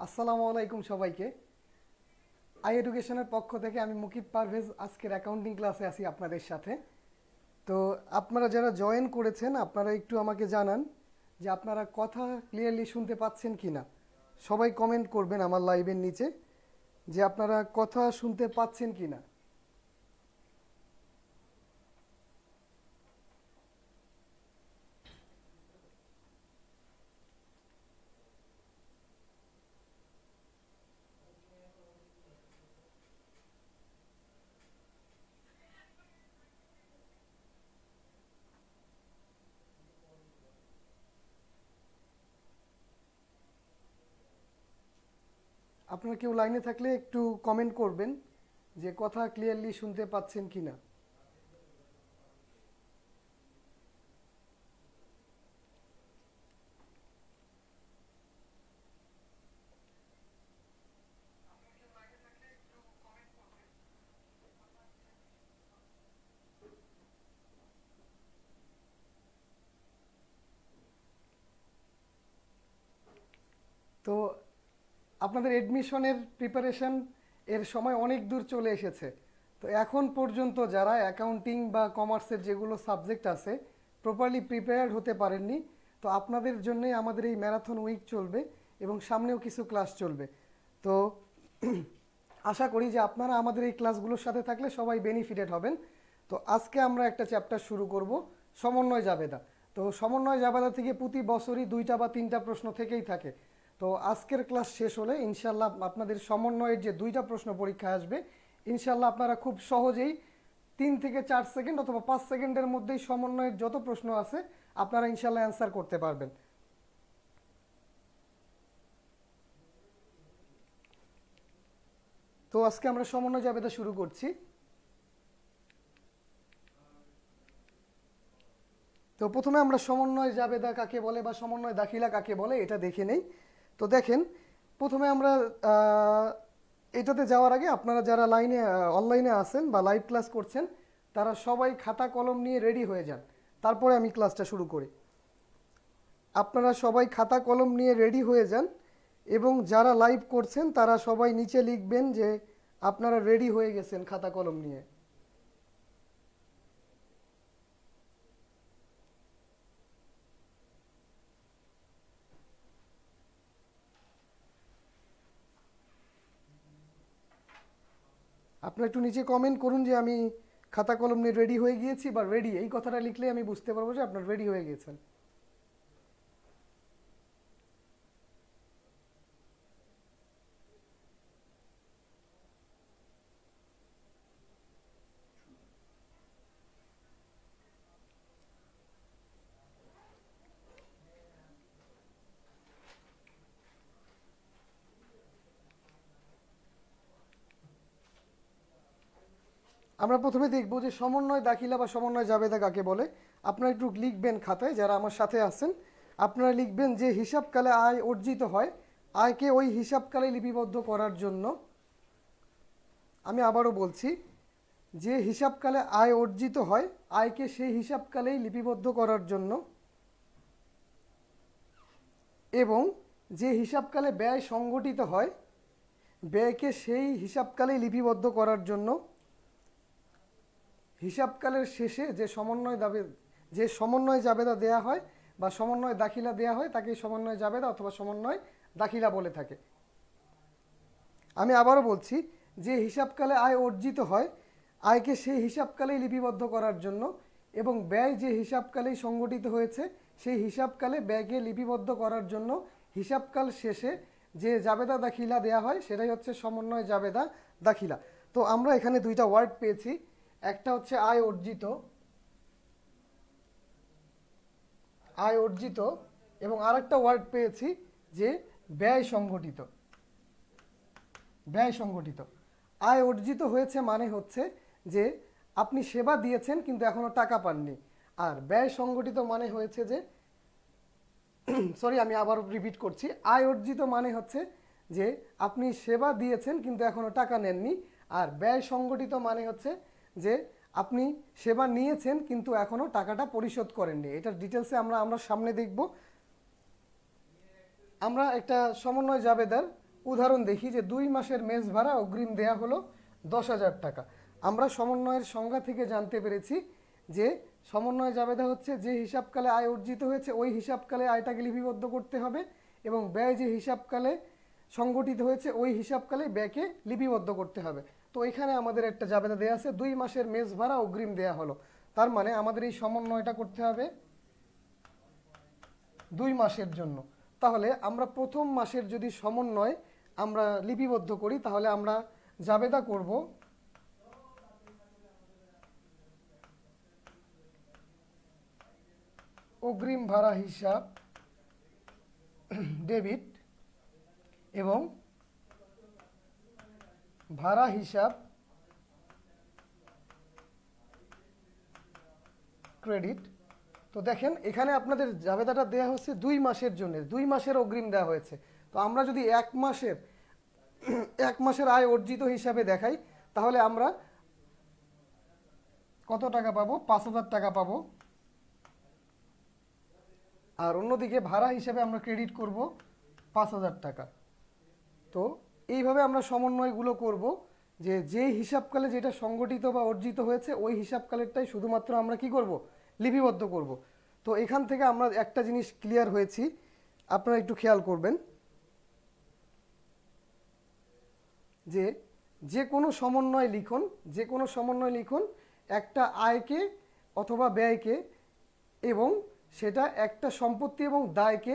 আসসালামু আলাইকুম সবাইকে। আই এডুকেশনের পক্ষ থেকে আমি মুকিব পারভেজ আজকের অ্যাকাউন্টিং ক্লাসে আছি আপনাদের সাথে। তো আপনারা যারা জয়েন করেছেন, আপনারা একটু আমাকে জানান যে আপনারা কথা ক্লিয়ারলি শুনতে পাচ্ছেন কি না সবাই কমেন্ট করবেন আমার লাইভের নিচে যে আপনারা কথা শুনতে পাচ্ছেন কি না আপনারা কেউ লাইনে থাকলে একটু কমেন্ট করবেন যে কথা ক্লিয়ারলি শুনতে পাচ্ছেন কি না তো আপনাদের এডমিশনের প্রিপারেশন এর সময় অনেক দূর চলে এসেছে। তো এখন পর্যন্ত যারা অ্যাকাউন্টিং বা কমার্সের যেগুলো সাবজেক্ট আছে প্রপারলি প্রিপেয়ার্ড হতে পারেননি, তো আপনাদের জন্যই আমাদের এই ম্যারাথন উইক চলবে এবং সামনেও কিছু ক্লাস চলবে। তো আশা করি যে আপনারা আমাদের এই ক্লাসগুলোর সাথে থাকলে সবাই বেনিফিটেড হবেন। তো আজকে আমরা একটা চ্যাপ্টার শুরু করব, সমন্বয় জাবেদা। তো সমন্বয় জাবেদা থেকে প্রতি বছরই দুইটা বা তিনটা প্রশ্ন থেকেই থাকে। তো আজকের ক্লাস শেষ হলে ইনশাল্লাহ আপনাদের সমন্বয়ের যে দুইটা প্রশ্ন পরীক্ষা আসবে ইনশাল্লাহ আপনারা খুব সহজেই তিন থেকে চার সেকেন্ড অথবা পাঁচ সেকেন্ডের মধ্যেই সমন্বয়ের যত প্রশ্ন আছে, আপনারা ইনশাল্লাহ অ্যান্সার করতে পারবেন। তো আজকে আমরা সমন্বয় জাবেদা শুরু করছি। তো প্রথমে আমরা সমন্বয় জাবেদা কাকে বলে বা সমন্বয় দাখিলা কাকে বলে এটা দেখে নেই। তো দেখেন, প্রথমে আমরা এটাতে যাওয়ার আগে আপনারা যারা লাইনে অনলাইনে আছেন বা লাইভ ক্লাস করছেন, তারা সবাই খাতা কলম নিয়ে রেডি হয়ে যান। তারপরে আমি ক্লাসটা শুরু করি। আপনারা সবাই খাতা কলম নিয়ে রেডি হয়ে যান এবং যারা লাইভ করছেন, তারা সবাই নিচে লিখবেন যে আপনারা রেডি হয়ে গেছেন খাতা কলম নিয়ে। আপনারা একটু নিচে কমেন্ট করুন যে আমি খাতা কলম নিয়ে রেডি হয়ে গিয়েছি, বা রেডি এই কথাটা লিখলে আমি বুঝতে পারব যে আপনার রেডি হয়ে গেছেন। আমরা প্রথমে দেখব যে সমন্বয় দাখিলা বা সমন্বয় জাবেদা কাকে বলে। আপনারা একটু লিখবেন খাতায় যারা আমার সাথে আছেন। আপনারা লিখবেন যে হিসাবকালে আয় অর্জিত হয়। আয়কে ওই হিসাবকালে লিপিবদ্ধ করার জন্য আমি আবারও বলছি, যে হিসাবকালে আয় অর্জিত হয়, আয়কে সেই হিসাবকালেই লিপিবদ্ধ করার জন্য এবং যে হিসাবকালে ব্যয় সংগঠিত হয়, ব্যয়কে সেই হিসাবকালেই লিপিবদ্ধ করার জন্য হিসাবকালের শেষে যে সমন্বয় দাবে, যে সমন্বয় জাবেদা দেয়া হয় বা সমন্বয় দাখিলা দেয়া হয় তাকে সমন্বয় জাবেদা অথবা সমন্বয় দাখিলা বলে থাকে। আমি আবারও বলছি, যে হিসাবকালে আয় অর্জিত হয়, আয়কে সেই হিসাবকালেই লিপিবদ্ধ করার জন্য এবং ব্যয় যে হিসাবকালেই সংগঠিত হয়েছে, সেই হিসাবকালে ব্যয়কে লিপিবদ্ধ করার জন্য হিসাবকাল শেষে যে জাবেদা দাখিলা দেয়া হয়, সেটাই হচ্ছে সমন্বয় জাবেদা দাখিলা। তো আমরা এখানে দুইটা ওয়ার্ড পেয়েছি। একটা হচ্ছে আয় অর্জিত আয় অর্জিত, এবং আরেকটা ওয়ার্ড পেয়েছি যে ব্যয় সংগঠিত ব্যয় সংগঠিত আয় অর্জিত হয়েছে মানে হচ্ছে যে আপনি সেবা দিয়েছেন কিন্তু এখনও টাকা পাননি। আর ব্যয় সংগঠিত মানে হয়েছে যে সরি আমি আবার রিপিট করছি। আয় অর্জিত মানে হচ্ছে যে আপনি সেবা দিয়েছেন কিন্তু এখনও টাকা নেননি। আর ব্যয় সংগঠিত মানে হচ্ছে যে আপনি সেবা নিয়েছেন কিন্তু এখনও টাকাটা পরিশোধ করেননি। এটার ডিটেলসে আমরা আমরা সামনে দেখব। আমরা একটা সমন্বয় জাবেদার উদাহরণ দেখি যে দুই মাসের মেস ভাড়া অগ্রিম দেয়া হলো দশ হাজার টাকা। আমরা সমন্বয়ের সংজ্ঞা থেকে জানতে পেরেছি যে সমন্বয় জাবেদা হচ্ছে যে হিসাবকালে আয় অর্জিত হয়েছে, ওই হিসাবকালে আয়টাকে লিপিবদ্ধ করতে হবে এবং ব্যয় যে হিসাবকালে সংগঠিত হয়েছে, ওই হিসাবকালে ব্যয়কে লিপিবদ্ধ করতে হবে। তো এখানে আমাদের একটা জাবেদা দেওয়া আছে, দুই মাসের মেস ভাড়া অগ্রিম দেয়া হলো। তার মানে আমাদের এই সমন্বয়টা করতে হবে দুই মাসের জন্য। তাহলে আমরা প্রথম মাসের যদি সমন্বয় আমরা লিপিবদ্ধ করি, তাহলে আমরা জাবেদা করব অগ্রিম ভাড়া হিসাব, ডেবিট এবং ভাড়া হিসাব ক্রেডিট তো দেখেন এখানে আপনাদের জাবেদাটা দেওয়া হচ্ছে দুই মাসের জন্য, দুই মাসের অগ্রিম দেওয়া হয়েছে। তো আমরা যদি এক মাসের এক মাসের আয় অর্জিত হিসাবে দেখাই, তাহলে আমরা কত টাকা পাবো? পাঁচ হাজার টাকা পাবো। আর অন্যদিকে ভাড়া হিসাবে আমরা ক্রেডিট করব পাঁচ হাজার টাকা। তো এইভাবে আমরা সমন্বয়গুলো করব যে যে হিসাবকালে যেটা সংগঠিত বা অর্জিত হয়েছে, ওই হিসাবকালেরটাই শুধুমাত্র আমরা কি করব? লিপিবদ্ধ করব। তো এখান থেকে আমরা একটা জিনিস ক্লিয়ার হয়েছি। আপনারা একটু খেয়াল করবেন যে যে কোনো সমন্বয় লিখন, যে কোনো সমন্বয় লিখন একটা আয়কে অথবা ব্যয়কে এবং সেটা একটা সম্পত্তি এবং দায়কে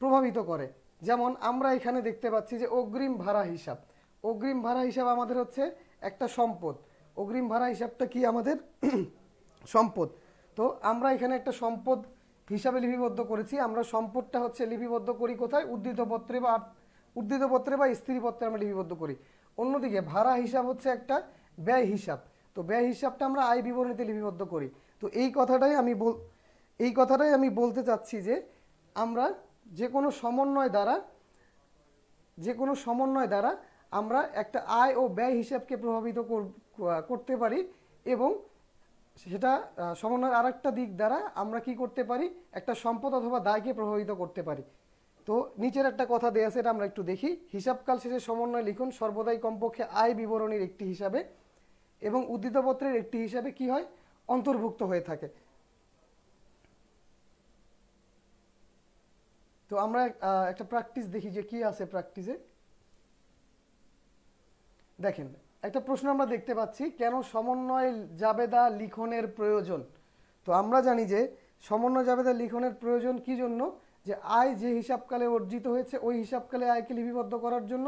প্রভাবিত করে। যেমন আমরা এখানে দেখতে পাচ্ছি যে অগ্রিম ভাড়া হিসাব। অগ্রিম ভাড়া হিসাব আমাদের হচ্ছে একটা সম্পদ। অগ্রিম ভাড়া হিসাবটা কি আমাদের? সম্পদ। তো আমরা এখানে একটা সম্পদ হিসাবে লিপিবদ্ধ করেছি। আমরা সম্পদটা হচ্ছে লিপিবদ্ধ করি কোথায়? উদ্ধৃতপত্রে বা উদ্ধৃতপত্রে বা স্ত্রীপত্রে আমরা লিপিবদ্ধ করি। অন্যদিকে ভাড়া হিসাব হচ্ছে একটা ব্যয় হিসাব। তো ব্যয় হিসাবটা আমরা আয় বিবরণীতে লিপিবদ্ধ করি। তো এই কথাটাই আমি বল এই কথাটাই আমি বলতে চাচ্ছি যে আমরা যে কোনো সমন্বয় দ্বারা, যে কোনো সমন্বয় দ্বারা আমরা একটা আয় ও ব্যয় হিসাবকে প্রভাবিত করতে পারি এবং সেটা সমন্বয়ের আরেকটা দিক দ্বারা আমরা কি করতে পারি? একটা সম্পদ অথবা দায়কে প্রভাবিত করতে পারি। তো নিচের একটা কথা দেয়া এটা আমরা একটু দেখি। হিসাবকাল শেষে সমন্বয় লিখুন, সর্বদাই কমপক্ষে আয় বিবরণীর একটি হিসাবে এবং উদ্ধৃতপত্রের একটি হিসাবে কি হয়? অন্তর্ভুক্ত হয়ে থাকে। তো আমরা একটা প্র্যাকটিস দেখি যে কি আছে প্র্যাকটিসে দেখেন, একটা প্রশ্ন আমরা দেখতে পাচ্ছি, কেন সমন্বয় জাবেদা লিখনের প্রয়োজন? তো আমরা জানি যে সমন্বয় জাবেদা লিখনের প্রয়োজন কি জন্য? যে আয় যে হিসাবকালে অর্জিত হয়েছে, ওই হিসাবকালে আয়কে লিপিবদ্ধ করার জন্য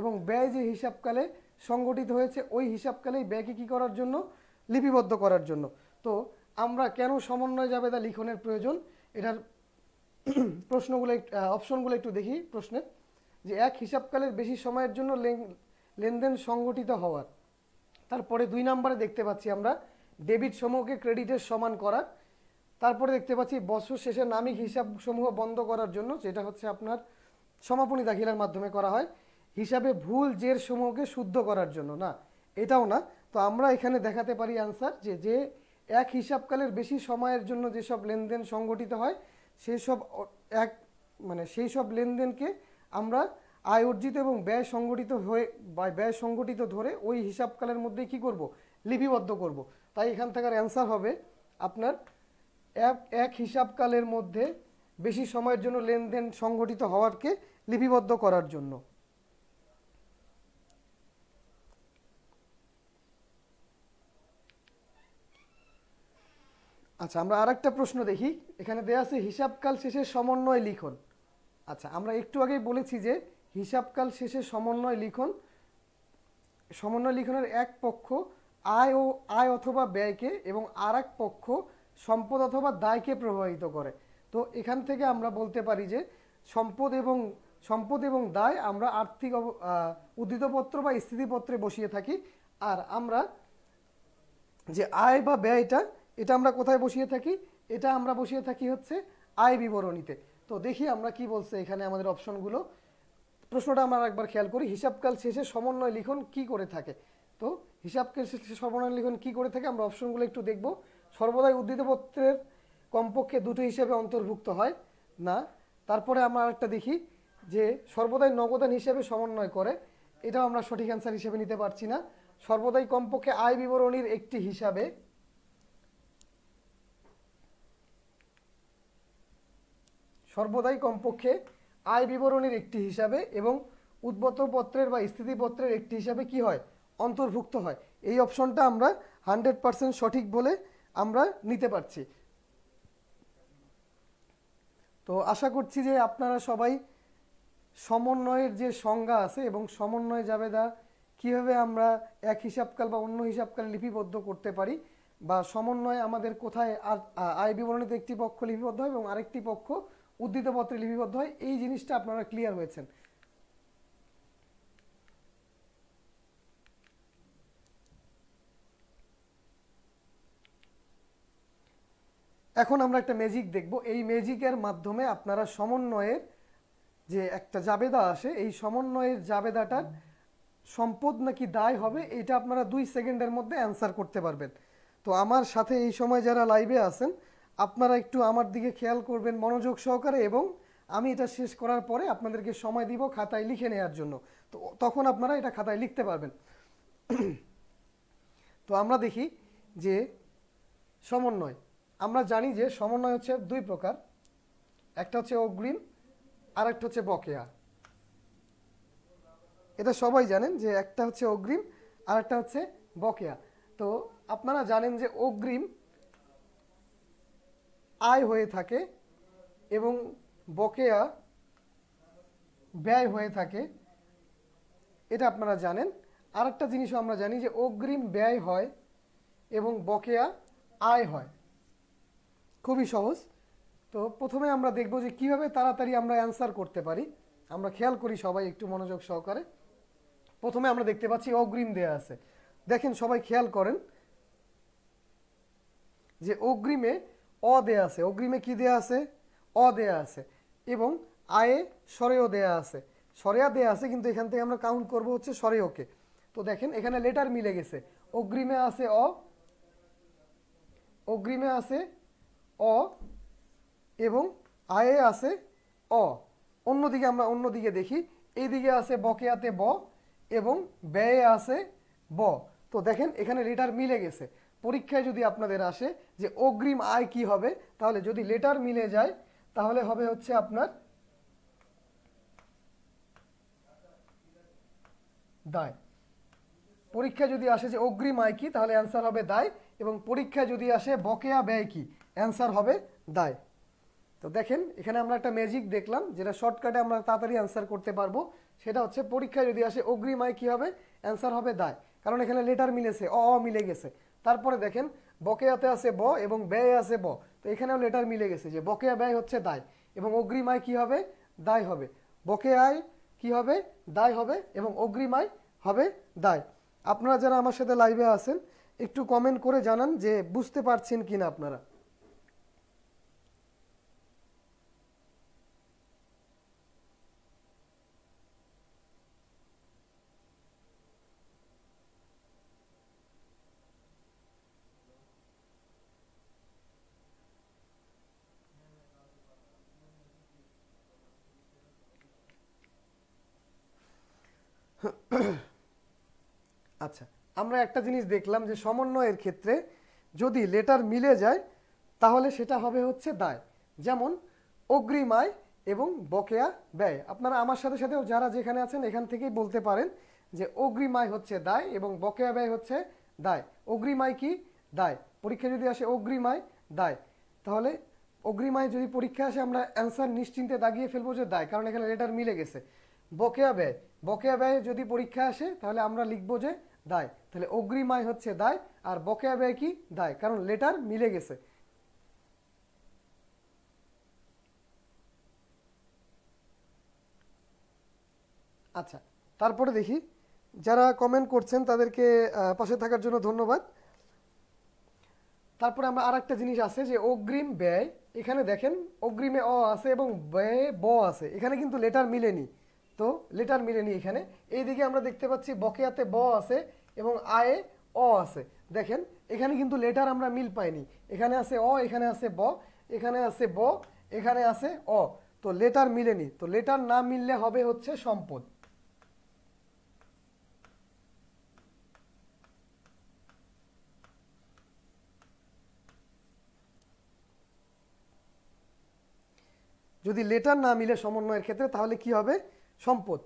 এবং ব্যয় যে হিসাবকালে সংগঠিত হয়েছে, ওই হিসাবকালেই ব্যয়কে কী করার জন্য? লিপিবদ্ধ করার জন্য। তো আমরা কেন সমন্বয় জাবেদা লিখনের প্রয়োজন? এটার প্রশ্নগুলো অপশনগুলো একটু দেখি প্রশ্নের। যে এক, হিসাবকালের বেশি সময়ের জন্য লেনদেন সংগঠিত হওয়ার। তারপরে দুই নম্বরে দেখতে পাচ্ছি আমরা, ডেবিট সমূহকে ক্রেডিটের সমান করার। তারপরে দেখতে পাচ্ছি বছর শেষে নামিক হিসাব সমূহ বন্ধ করার জন্য, যেটা হচ্ছে আপনার সমাপনী দাখিলার মাধ্যমে করা হয়, হিসাবে ভুল জের সমূহকে শুদ্ধ করার জন্য, না? এটাও না। তো আমরা এখানে দেখাতে পারি আনসার যে যে এক হিসাবকালের বেশি সময়ের জন্য যেসব লেনদেন সংগঠিত হয় সেই সব এক মানে সেই সব লেনদেনকে আমরা আয় অর্জিত এবং ব্যয় সংগঠিত হয়ে, বা ব্যয় সংগঠিত ধরে ওই হিসাবকালের মধ্যে কি করব? লিপিবদ্ধ করব। তাই এখান থাকার অ্যান্সার হবে আপনার এক এক হিসাবকালের মধ্যে বেশি সময়ের জন্য লেনদেন সংগঠিত হওয়ারকে লিপিবদ্ধ করার জন্য। আচ্ছা আমরা আর একটা প্রশ্ন দেখি। এখানে দেওয়া আছে, হিসাবকাল শেষে সমন্বয় লিখন। আচ্ছা আমরা একটু আগেই বলেছি যে, হিসাবকাল শেষে সমন্বয় লিখন। সমন্বয় লিখনের এক পক্ষ আয় ও আয় অথবা ব্যয়কে এবং আর এক পক্ষ সম্পদ অথবা দায়কে প্রভাবিত করে। তো এখান থেকে আমরা বলতে পারি যে, সম্পদ এবং সম্পদ এবং দায় আমরা আর্থিক উদ্ধৃতপত্র বা স্থিতিপত্রে বসিয়ে থাকি। আর আমরা যে আয় বা ব্যয়টা এটা আমরা কোথায় বসিয়ে থাকি? এটা আমরা বসিয়ে থাকি হচ্ছে আয় বিবরণীতে। তো দেখি আমরা কি বলছে এখানে আমাদের অপশনগুলো। প্রশ্নটা আমরা একবার খেয়াল করি। হিসাবকাল শেষে সমন্বয় লিখন কি করে থাকে? তো হিসাবকাল শেষে সমন্বয় লিখন কি করে থাকে আমরা অপশনগুলো একটু দেখব। সর্বদাই উদ্ধৃতপত্রের কমপক্ষে দুটো হিসেবে অন্তর্ভুক্ত হয় না। তারপরে আমরা একটা দেখি যে সর্বদাই নগদান হিসেবে সমন্বয় করে। এটাও আমরা সঠিক অ্যান্সার হিসেবে নিতে পারছি না। সর্বদাই কমপক্ষে আয় বিবরণীর একটি হিসাবে সর্বদাই কমপক্ষে আয় বিবরণীর একটি হিসাবে এবং উদ্বত পত্রের বা স্থিতিপত্রের একটি হিসাবে কি হয়? অন্তর্ভুক্ত হয়। এই অপশনটা আমরা হান্ড্রেড পার্সেন্ট সঠিক বলে আমরা নিতে পারছি। তো আশা করছি যে আপনারা সবাই সমন্বয়ের যে সংজ্ঞা আছে এবং সমন্বয় জাবেদা কীভাবে আমরা এক হিসাবকাল বা অন্য হিসাবকাল লিপিবদ্ধ করতে পারি বা সমন্বয় আমাদের কোথায় আয় বিবরণীতে একটি পক্ষ লিপিবদ্ধ হয় এবং আরেকটি পক্ষ উদ্ধৃত পত্রে লিপিবদ্ধ হয়। এই জিনিসটা আপনারা ক্লিয়ার হয়েছেন। এখন আমরা একটা ম্যাজিক দেখব। এই ম্যাজিকের মাধ্যমে আপনারা সমন্বয়ের যে একটা জাবেদা আসে, এই সমন্বয়ের জাবেদাটার সম্পদ নাকি দায় হবে, এটা আপনারা দুই সেকেন্ডের মধ্যে অ্যান্সার করতে পারবেন। তো আমার সাথে এই সময় যারা লাইভে আছেন আপনারা একটু আমার দিকে খেয়াল করবেন মনোযোগ সহকারে এবং আমি এটা শেষ করার পরে আপনাদেরকে সময় দিব খাতায় লিখে নেওয়ার জন্য। তো তখন আপনারা এটা খাতায় লিখতে পারবেন। তো আমরা দেখি যে সমন্বয়। আমরা জানি যে সমন্বয় হচ্ছে দুই প্রকার। একটা হচ্ছে অগ্রিম আর একটা হচ্ছে বকেয়া। এটা সবাই জানেন যে একটা হচ্ছে অগ্রিম আর একটা হচ্ছে বকেয়া। তো আপনারা জানেন যে অগ্রিম আয় হয়ে থাকে এবং বকেয়া ব্যয় হয়ে থাকে। এটা আপনারা জানেন। আর একটা জিনিসও আমরা জানি যে অগ্রিম ব্যয় হয় এবং বকেয়া আয় হয়। খুবই সহজ। তো প্রথমে আমরা দেখব যে কীভাবে তাড়াতাড়ি আমরা অ্যান্সার করতে পারি। আমরা খেয়াল করি সবাই একটু মনোযোগ সহকারে। প্রথমে আমরা দেখতে পাচ্ছি অগ্রিম দেয়া আছে। দেখেন সবাই খেয়াল করেন যে অগ্রিমে অ দেয়া আছে, অগ্রিমে কি দেয়া আছে? অ দেয়া আছে এবং আয়ে, সরেও দেয়া আছে। সরেয়া দেয়া আছে, কিন্তু এখান থেকে আমরা কাউন্ট করব হচ্ছে সরেওকে। তো দেখেন, এখানে লেটার মিলে গেছে। অগ্রিমে আছে অ, অগ্রিমে আছে অ এবং আয়ে আছে অ। অন্যদিকে আমরা অন্যদিকে দেখি, এইদিকে আছে বকেয়াতে ব এবং ব্যয়ে আছে ব। তো দেখেন, এখানে লেটার মিলে গেছে। পরীক্ষায় যদি আপনাদের আসে যে অগ্রিম আয় কি হবে, তাহলে যদি লেটার মিলে যায়, তাহলে হবে হচ্ছে আপনার দায়। পরীক্ষায় যদি আসে যে অগ্রিম আয় কি, তাহলে অ্যান্সার হবে দায়, এবং পরীক্ষা যদি আসে বকেয়া ব্যয় কি অ্যান্সার হবে দায়। তো দেখেন, এখানে আমরা একটা ম্যাজিক দেখলাম, যেটা শর্টকাটে আমরা তাড়াতাড়ি অ্যান্সার করতে পারব। সেটা হচ্ছে পরীক্ষায় যদি আসে অগ্রিম আয় কী হবে অ্যান্সার হবে দায়। কারণ এখানে লেটার মিলেছে, অ মিলে গেছে। তারপরে দেখেন, বকেয়াতে আছে ব এবং ব্যয় আছে ব। তো এখানেও লেটার মিলে গেছে যে বকেয়া ব্যয় হচ্ছে দায় এবং অগ্রিম আয় কী হবে? দায় হবে। বকেয়া আয় কি হবে? দায় হবে এবং অগ্রিম আয় হবে দায়। আপনারা যারা আমার সাথে লাইভে আছেন, একটু কমেন্ট করে জানান যে বুঝতে পারছেন কি না আপনারা আচ্ছা আমরা একটা জিনিস দেখলাম যে সমন্বয়ের ক্ষেত্রে যদি লেটার মিলে যায়, তাহলে সেটা হবে হচ্ছে দায়। যেমন অগ্রিম আয় এবং বকেয়া ব্যয়। আপনারা আমার সাথে সাথেও যারা যেখানে আছেন, এখান থেকেই বলতে পারেন যে অগ্রিম আয় হচ্ছে দায় এবং বকেয়া ব্যয় হচ্ছে দায়। অগ্রিম আয় কি? দায়। পরীক্ষা যদি আসে অগ্রিম আয় দায়। তাহলে অগ্রিম আয় যদি পরীক্ষা আসে, আমরা অ্যান্সার নিশ্চিন্তে দাগিয়ে ফেলব যে দায়, কারণ এখানে লেটার মিলে গেছে। বকেয়া ব্যয়। বকেয়া ব্যয় যদি পরীক্ষা আসে, তাহলে আমরা লিখব যে দায়। তাহলে অগ্রিম আয় হচ্ছে দায় আর বকেয়া ব্যয় কি? দায়। কারণ লেটার মিলে গেছে। আচ্ছা তারপরে দেখি। যারা কমেন্ট করছেন তাদেরকে পাশে থাকার জন্য ধন্যবাদ। তারপরে আমরা আর একটা জিনিস আছে যে অগ্রিম ব্যয়। এখানে দেখেন, অগ্রিমে অ আছে এবং ব্যয়ে ব আছে। এখানে কিন্তু লেটার মিলেনি। তো লেটার মিলেনি এখানে। এইদিকে আমরা দেখতে পাচ্ছি বকেয়াতে ব আছে। এবং আয়ে অ আছে। দেখেন, এখানে কিন্তু লেটার আমরা মিল পাইনি। এখানে আছে অ, এখানে আছে ব, এখানে আছে ব, এখানে আছে অ। তো লেটার মিলেনি। তো লেটার না মিললে হবে হচ্ছে সম্পদ। যদি লেটার না মিলে সমন্বয়ের ক্ষেত্রে তাহলে কি হবে? সম্পদ।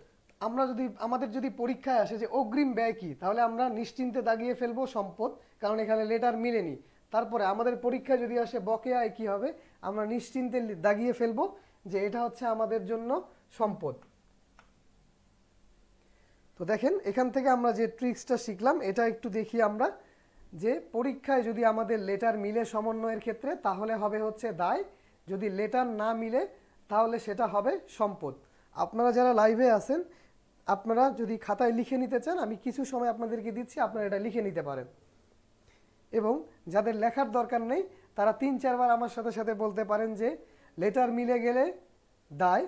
আমরা যদি, আমাদের যদি পরীক্ষায় আসে যে অগ্রিম ব্যয় কি, তাহলে আমরা নিশ্চিন্তে দাগিয়ে ফেলব সম্পদ, কারণ এখানে লেটার মিলেনি। তারপরে আমাদের পরীক্ষায় যদি আসে বকেয়ায় কি হবে, আমরা নিশ্চিন্তে দাগিয়ে ফেলব যে এটা হচ্ছে আমাদের জন্য সম্পদ। তো দেখেন, এখান থেকে আমরা যে ট্রিক্সটা শিখলাম, এটা একটু দেখি আমরা যে পরীক্ষায় যদি আমাদের লেটার মিলে সমন্বয়ের ক্ষেত্রে, তাহলে হবে হচ্ছে দায়। যদি লেটার না মিলে, তাহলে সেটা হবে সম্পদ। আপনারা যারা লাইভে আছেন আপনারা যদি খাতায় লিখে নিতে চান, আমি কিছু সময় আপনাদেরকে দিচ্ছি, আপনারা এটা লিখে নিতে পারেন। এবং যাদের লেখার দরকার নেই, তারা তিন, চারবার আমার সাথে সাথে বলতে পারেন যে, লেটার মিলে গেলে দায়,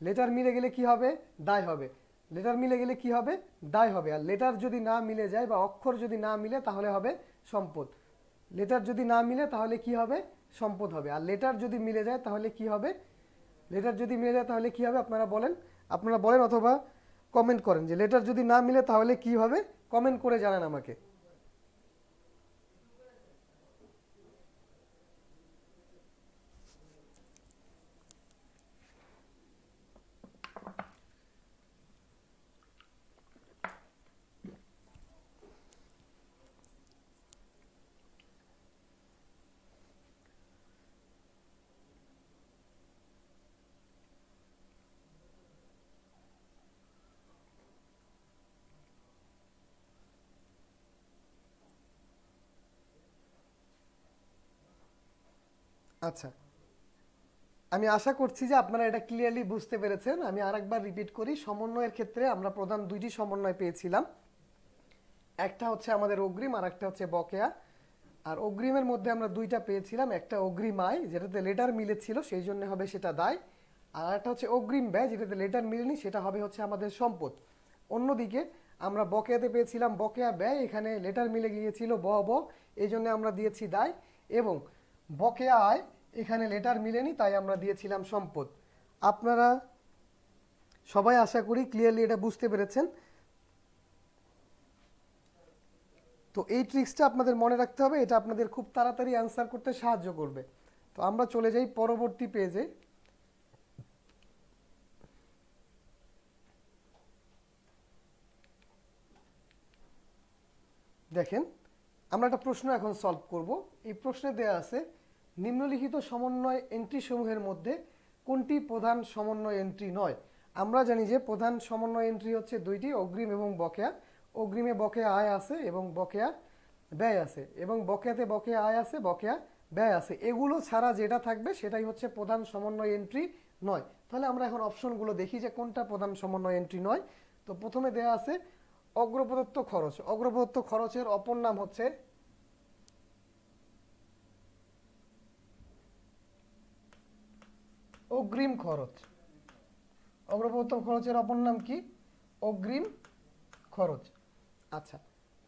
লেটার মিলে গেলে কি হবে? দায় হবে। লেটার মিলে গেলে কি হবে? দায় হবে। আর লেটার যদি না মিলে যায় বা অক্ষর যদি না মিলে, তাহলে হবে সম্পদ। লেটার যদি না মিলে, তাহলে কি হবে? সম্পদ হবে। আর লেটার যদি মিলে যায়, তাহলে কি হবে? লেটার যদি মিলে যায়, তাহলে কি হবে? আপনারা বলেন। আপনারা বলেন অথবা কমেন্ট করেন যে লেটার যদি না মিলে তাহলে কি হবে? কমেন্ট করে জানান আমাকে। আচ্ছা। আমি আশা করছি যে আপনারা এটা ক্লিয়ারলি বুঝতে পেরেছেন। আমি আরেকবার রিপিট করি, সমন্বয়ের ক্ষেত্রে আমরা প্রধান দুইটি সমন্বয় পেয়েছিলাম। একটা হচ্ছে আমাদের অগ্রিম আর একটা হচ্ছে বকেয়া। আর অগ্রিমের মধ্যে আমরা দুইটা পেয়েছিলাম, একটা অগ্রিম আয়, যেটাতে লেটার মিলেছিল, সেই জন্য হবে সেটা দায়। আর একটা হচ্ছে অগ্রিম ব্যয়, যেটাতে লেটার মিলেনি, সেটা হবে হচ্ছে আমাদের সম্পদ। অন্যদিকে আমরা বকেয়াতে পেয়েছিলাম, বকেয়া ব্যয়, এখানে লেটার মিলে গিয়েছিল ব ব, এই জন্য আমরা দিয়েছি দায়। এবং বকেয়া আয় এখানে লেটার মিলেনি, তাই আমরা দিয়েছিলাম সম্পদ। আপনারা সবাই আশা করি ক্লিয়ারলি এটা বুঝতে পেরেছেন। তো এই ট্রিক্সটা আপনাদের মনে রাখতে হবে, এটা আপনাদের খুব তাড়াতাড়ি অ্যান্সার করতে সাহায্য করবে। তো আমরা চলে যাই পরবর্তী পেজে দেখেন, আমরা একটা প্রশ্ন এখন সলভ করব। এই প্রশ্নে দেয়া আছে নিম্নলিখিত সমন্বয় এন্ট্রি সমূহের মধ্যে কোনটি প্রধান সমন্বয় এন্ট্রি নয়? আমরা জানি যে প্রধান সমন্বয় এন্ট্রি হচ্ছে দুইটি, অগ্রিম এবং বকেয়া। অগ্রিমে বকেয়া আয় আছে এবং বকেয়া ব্যয় আছে। এবং বকেয়াতে বকেয়া আয় আছে, বকেয়া ব্যয় আছে। এগুলো ছাড়া যেটা থাকবে সেটাই হচ্ছে প্রধান সমন্বয় এন্ট্রি নয়। তাহলে আমরা এখন অপশনগুলো দেখি যে কোনটা প্রধান সমন্বয় এন্ট্রি নয়। তো প্রথমে দেয়া আছে অগ্রপ্রদত্ত খরচ। অগ্রপ্রদত্ত খরচের অপর নাম হচ্ছে অগ্রিম খরচ। অগ্রপ্রদত্ত খরচের অপর নাম কি? অগ্রিম খরচ। আচ্ছা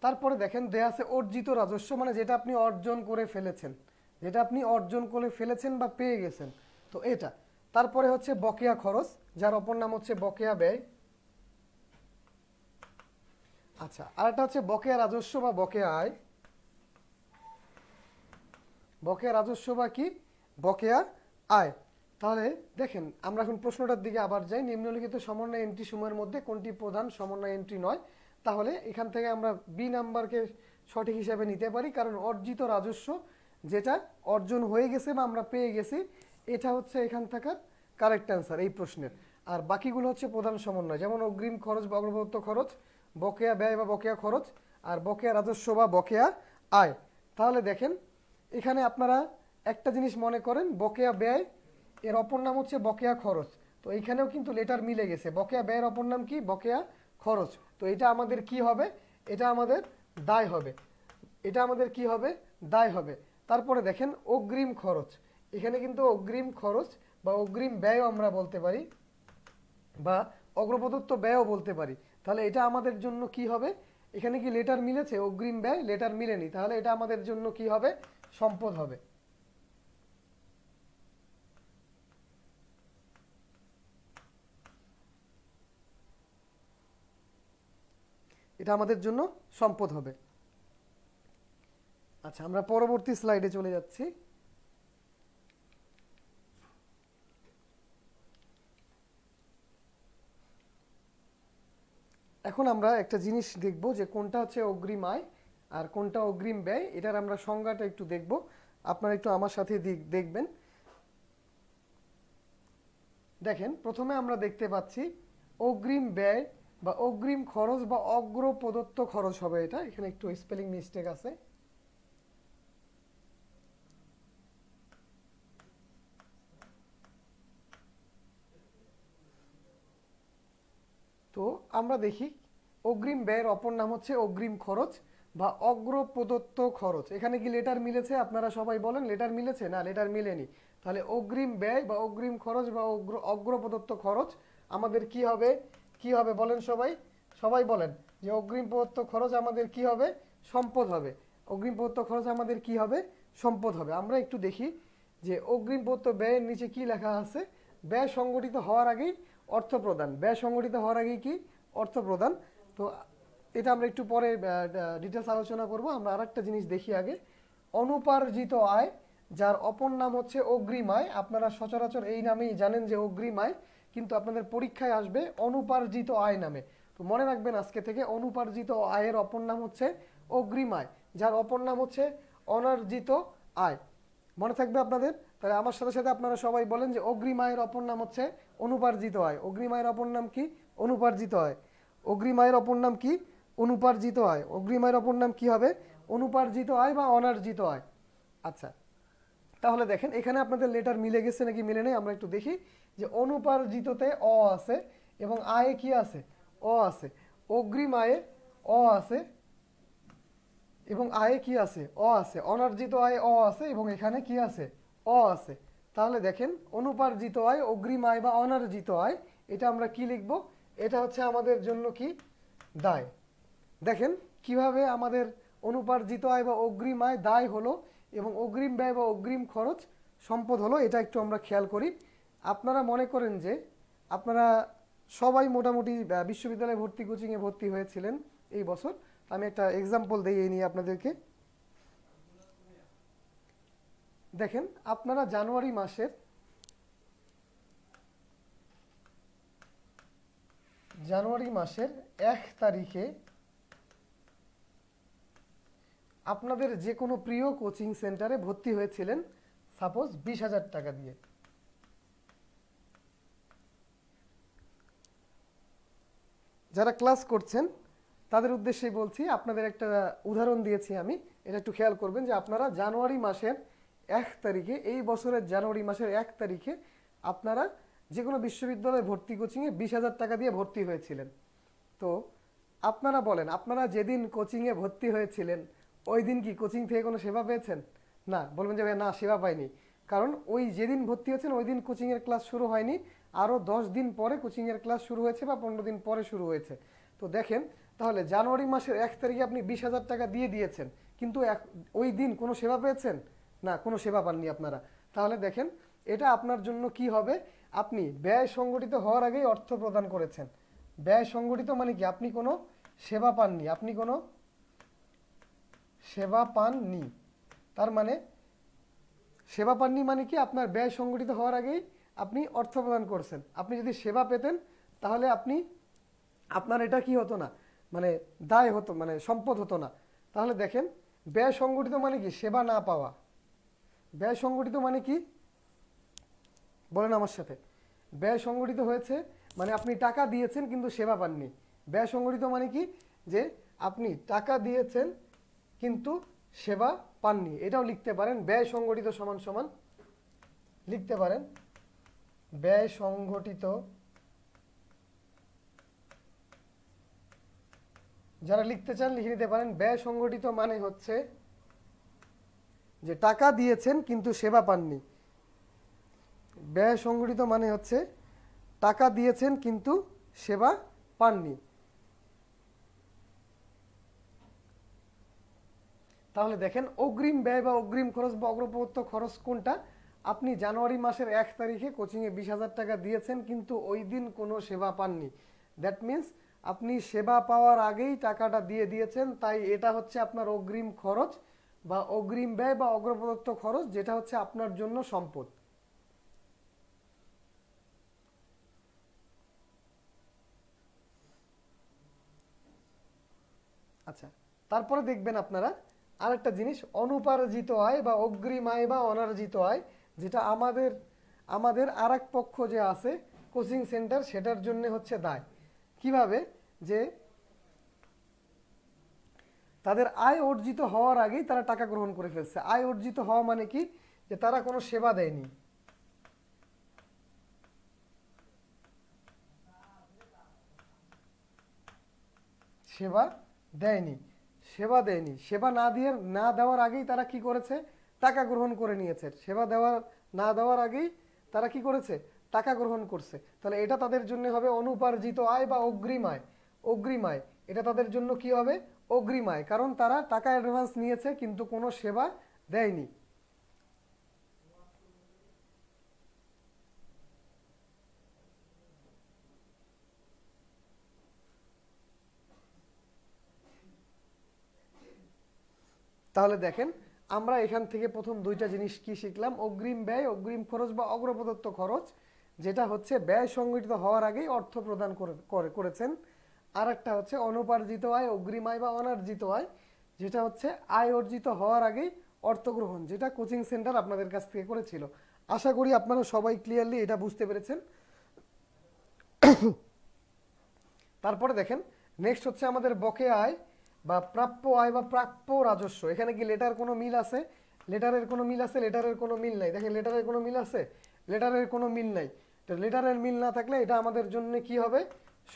তারপরে দেখেন, দেয়া আছে অর্জিত রাজস্ব মানে যেটা আপনি অর্জন করে ফেলেছেন। যেটা আপনি অর্জন করে ফেলেছেন বা পেয়ে গেছেন। তো এটা। তারপরে হচ্ছে বকেয়া খরচ, যার অপর নাম হচ্ছে বকেয়া ব্যয়। আচ্ছা আর একটা হচ্ছে বকেয়া রাজস্ব বা বকেয়া আয়। বকেয়া রাজস্ব বা কি? বকেয়া আয়। তাহলে দেখেন, আমরা এখন প্রশ্নটার দিকে আবার যাই। নিম্নলিখিত সমন্বয় এন্ট্রি সময়ের মধ্যে কোনটি প্রধান সমন্বয় এন্ট্রি নয়? তাহলে এখান থেকে আমরা বি নাম্বারকে সঠিক হিসাবে নিতে পারি, কারণ অর্জিত রাজস্ব যেটা অর্জন হয়ে গেছে বা আমরা পেয়ে গেছি, এটা হচ্ছে এখান থাকার কারেক্ট অ্যান্সার এই প্রশ্নের। আর বাকিগুলো হচ্ছে প্রধান সমন্বয়, যেমন অগ্রিম খরচ বা অগ্রবর্ত খরচ, বকেয়া ব্যয় বা বকেয়া খরচ, আর বকেয়া রাজস্ব বা বকেয়া আয়। তাহলে দেখেন, এখানে আপনারা একটা জিনিস মনে করেন, বকেয়া ব্যয় এর অপর নাম হচ্ছে বকেয়া খরচ। তো এইখানেও কিন্তু লেটার মিলে গেছে। বকেয়া ব্যয়ের অপর নাম কি? বকেয়া খরচ। তো এটা আমাদের কি হবে? এটা আমাদের দায় হবে। এটা আমাদের কি হবে? দায় হবে। তারপরে দেখেন অগ্রিম খরচ। এখানে কিন্তু অগ্রিম খরচ বা অগ্রিম ব্যয়ও আমরা বলতে পারি বা অগ্রপ্রদত্ত ব্যয়ও বলতে পারি। তাহলে এটা আমাদের জন্য কি হবে? এখানে কি লেটার মিলেছে? অগ্রিম ব্যয় লেটার মিলেনি। তাহলে এটা আমাদের জন্য কি হবে? সম্পদ হবে। এটা আমাদের জন্য সম্পদ হবে। আচ্ছা আমরা পরবর্তী স্লাইডে চলে যাচ্ছি। এখন আমরা একটা জিনিস দেখব যে কোনটা হচ্ছে অগ্রিম আয় আর কোনটা অগ্রিম ব্যয়, এটার আমরা সংজ্ঞাটা একটু দেখব। আপনারা একটু আমার সাথে দেখবেন। দেখেন, প্রথমে আমরা দেখতে পাচ্ছি অগ্রিম ব্যয় বা অগ্রিম খরচ বা অগ্র প্রদত্ত খরচ হবে এটা। এখানে একটু স্পেলিং মিস্টেক আছে। তো আমরা দেখি, অগ্রিম ব্যয়ের অপর নাম হচ্ছে অগ্রিম খরচ বা অগ্র প্রদত্ত খরচ। এখানে কি লেটার মিলেছে? আপনারা সবাই বলেন লেটার মিলেছে? না লেটার মিলেনি। তাহলে অগ্রিম ব্যয় বা অগ্রিম খরচ বা অগ্র অগ্র প্রদত্ত খরচ, আমাদের কি হবে? কি হবে বলেন সবাই? সবাই বলেন যে অগ্রিম প্রদত্ত খরচ আমাদের কি হবে? সম্পদ হবে। অগ্রিম প্রদত্ত খরচ আমাদের কি হবে? সম্পদ হবে। আমরা একটু দেখি যে অগ্রিম প্রদত্ত ব্যয়ের নিচে কি লেখা আছে? ব্যয় সংগঠিত হওয়ার আগেই অর্থ প্রদান। ব্যয় সংগঠিত হওয়ার আগেই কি? অর্থ প্রদান। তো এটা আমরা একটু পরে ডিটেলস আলোচনা করব। আমরা আরেকটা জিনিস দেখি আগে। অনুপার্জিত আয়, যার অপর নাম হচ্ছে অগ্রিম আয়। আপনারা সচরাচর এই নামেই জানেন যে অগ্রিম আয়। কিন্তু আপনাদের পরীক্ষায় আসবে অনুপার্জিত আয় নামে। তো মনে রাখবেন আজকে থেকে অনুপার্জিত আয়ের অপর নাম হচ্ছে অগ্রিম আয়, যার অপর নাম হচ্ছে অনার্জিত আয়। মনে থাকবে আপনাদের? তাহলে আমার সাথে সাথে আপনারা সবাই বলেন যে অগ্রিম আয়ের অপর নাম হচ্ছে অনুপার্জিত আয়। অগ্রিম আয়ের অপর নাম কি? অনুপার্জিত আয়। অগ্রিম আয়ের অপর নাম কি? অনুপার্জিত আয়। অগ্রিম আয়ের অপর নাম কি হবে? অনুপার্জিত আয় বা অনার্জিত আয়। আচ্ছা তাহলে দেখেন, এখানে আপনাদের লেটার মিলে গেছে নাকি মিলে নেই, আমরা একটু দেখি। যে অনুপার্জিততে অ আছে এবং আয়ে কি আছে? অ আছে। অগ্রিম আয়ে অ আছে এবং আয়ে কি আছে? অ আছে। অনার্জিত আয় অ আছে এবং এখানে কি আছে? অ আছে। তাহলে দেখেন, অনুপার্জিত আয়, অগ্রিম আয় বা অনার্জিত আয়, এটা আমরা কি লিখব? এটা হচ্ছে আমাদের জন্য কি? দায়। দেখেন, কীভাবে আমাদের অনুপার্জিত আয় বা অগ্রিম আয় দায় হলো? এবং অগ্রিম ব্যয় বা অগ্রিম খরচ সম্পদ হলো, এটা একটু আমরা খেয়াল করি। আপনারা মনে করেন যে আপনারা সবাই মোটামুটি বিশ্ববিদ্যালয়ে ভর্তি, কোচিংয়ে ভর্তি হয়েছিলেন এই বছর। আমি একটা এক্সাম্পল দিই, এই নিয়ে আপনাদেরকে। দেখেন, আপনারা জানুয়ারি মাসের জানুয়ারি মাসের এক তারিখে আপনাদের যে কোনো প্রিয় কোচিং সেন্টারে ভর্তি হয়েছিলেন, সাপোজ বিশ হাজার টাকা দিয়ে। যারা ক্লাস করছেন, তাদের উদ্দেশ্যেই বলছি, আপনাদের একটা উদাহরণ দিয়েছি আমি, এটা একটু খেয়াল করবেন যে আপনারা জানুয়ারি মাসের এক তারিখে, এই বছরের জানুয়ারি মাসের এক তারিখে আপনারা যে কোনো বিশ্ববিদ্যালয়ে ভর্তি কোচিংয়ে বিশ হাজার টাকা দিয়ে ভর্তি হয়েছিলেন। তো আপনারা বলেন, আপনারা যেদিন কোচিংয়ে ভর্তি হয়েছিলেন ওই দিন কি কোচিং থেকে কোনো সেবা পেয়েছেন? না, বলবেন যে না, সেবা পাইনি। কারণ ওই যেদিন ভর্তি হয়েছেন, ওই দিন কোচিংয়ের ক্লাস শুরু হয়নি। আরও দশ দিন পরে কোচিংয়ের ক্লাস শুরু হয়েছে বা পনেরো দিন পরে শুরু হয়েছে। তো দেখেন, তাহলে জানুয়ারি মাসের এক তারিখে আপনি বিশ হাজার টাকা দিয়ে দিয়েছেন, কিন্তু এক, ওই দিন কোনো সেবা পেয়েছেন? না, কোনো সেবা পাননি আপনারা। তাহলে দেখেন, এটা আপনার জন্য কি হবে? আপনি ব্যয় সংগঠিত হওয়ার আগেই অর্থ প্রদান করেছেন। ব্যয় সংগঠিত মানে কি? আপনি কোনো সেবা পাননি, আপনি কোনো সেবা পাননি। তার মানে সেবা পাননি মানে কি আপনার ব্যয় সংগঠিত হওয়ার আগেই আপনি অর্থ প্রদান করছেন। আপনি যদি সেবা পেতেন তাহলে আপনি, আপনার এটা কি হতো না? মানে দায় হতো মানে সম্পদ হতো না। তাহলে দেখেন, ব্যয় সংগঠিত মানে কি? সেবা না পাওয়া। ব্যয় সংগঠিত মানে কি? বলেন আমার সাথে। ব্যয় সংগঠিত হয়েছে মানে আপনি টাকা দিয়েছেন কিন্তু সেবা পাননি। ব্যয় সংগঠিত মানে কি? যে আপনি টাকা দিয়েছেন কিন্তু সেবা পাননি। এটাও লিখতে পারেন, ব্যয় সংগঠিত সমান সমান। লিখতে পারেন, ব্যয় সংগঠিত। যারা লিখতে চান, লিখে নিতে পারেন, ব্যয় সংগঠিত মানে হচ্ছে যে টাকা দিয়েছেন, কিন্তু সেবা পাননি। ব্যয় সংগঠিত মানে হচ্ছে টাকা দিয়েছেন, কিন্তু সেবা পাননি। তাহলে দেখেন অগ্রিম ব্যয় বা অগ্রিম খরচ বা অগ্রপ্রত্য খরচ কোনটা? আপনি জানুয়ারি মাসের এক তারিখে কোচিংয়ে বিশ হাজার টাকা দিয়েছেন, কিন্তু ওই দিন কোনো সেবা পাননি। দ্যাট মিন্স আপনি সেবা পাওয়ার আগেই টাকাটা দিয়ে দিয়েছেন, তাই এটা হচ্ছে আপনার অগ্রিম খরচ বা অগ্রিম ব্যয় বা অগ্রপ্রদত্ত খরচ, যেটা হচ্ছে আপনার জন্য সম্পদ। আচ্ছা তারপরে দেখবেন আপনারা আরেকটা জিনিস, অনুপার্জিত আয় বা অগ্রিম আয় বা অনার্জিত আয়, যেটা আমাদের আমাদের আর পক্ষ যে আছে, কোচিং সেন্টার, সেটার জন্য হচ্ছে দায়। কীভাবে? যে তাদের আয় অর্জিত হওয়ার আগেই তারা টাকা গ্রহণ করে ফেলছে। আয় অর্জিত হওয়া মানে কি? যে তারা কোনো সেবা দেয়নি। সেবা দেয়নি। সেবা দেয়নি। সেবা না দিয়ে, না দেওয়ার আগেই তারা কি করেছে? টাকা গ্রহণ করে নিয়েছে। সেবা দেওয়ার, না দেওয়ার আগেই তারা কি করেছে? টাকা গ্রহণ করছে। তাহলে এটা তাদের জন্য হবে অনুপার্জিত আয় বা অগ্রিম আয়। অগ্রিম আয়। এটা তাদের জন্য কি হবে? অগ্রিম আয়। কারণ তারা টাকা অ্যাডভান্স নিয়েছে, কিন্তু কোনো সেবা দেয়নি। তাহলে দেখেন, আমরা এখান থেকে প্রথম দুইটা জিনিস কি শিখলাম? অগ্রিম ব্যয়, অগ্রিম খরচ বা অগ্রপ্রদত্ত খরচ, যেটা হচ্ছে ব্যয় সংগঠিত হওয়ার আগেই অর্থ প্রদান করে করেছেন। আর একটা হচ্ছে অনুপার্জিত আয়, অগ্রিম আয় বা অনার্জিত আয়, যেটা হচ্ছে আয় অর্জিত হওয়ার আগেই অর্থ গ্রহণ, যেটা কোচিং সেন্টার আপনাদের কাছ থেকে করেছিল। আশা করি আপনারা সবাই ক্লিয়ারলি এটা বুঝতে পেরেছেন। তারপরে দেখেন নেক্সট হচ্ছে আমাদের বকেয়া আয়। বা প্রাপ্য আয় বা প্রাপ্য রাজস্ব। এখানে কি লেটার কোনো মিল আছে? লেটারের কোনো মিল আছে? লেটারের কোনো মিল নাই। দেখেন লেটারের কোনো মিল আছে? লেটারের কোনো মিল নাই। তো লেটারের মিল না থাকলে এটা আমাদের জন্য কি হবে?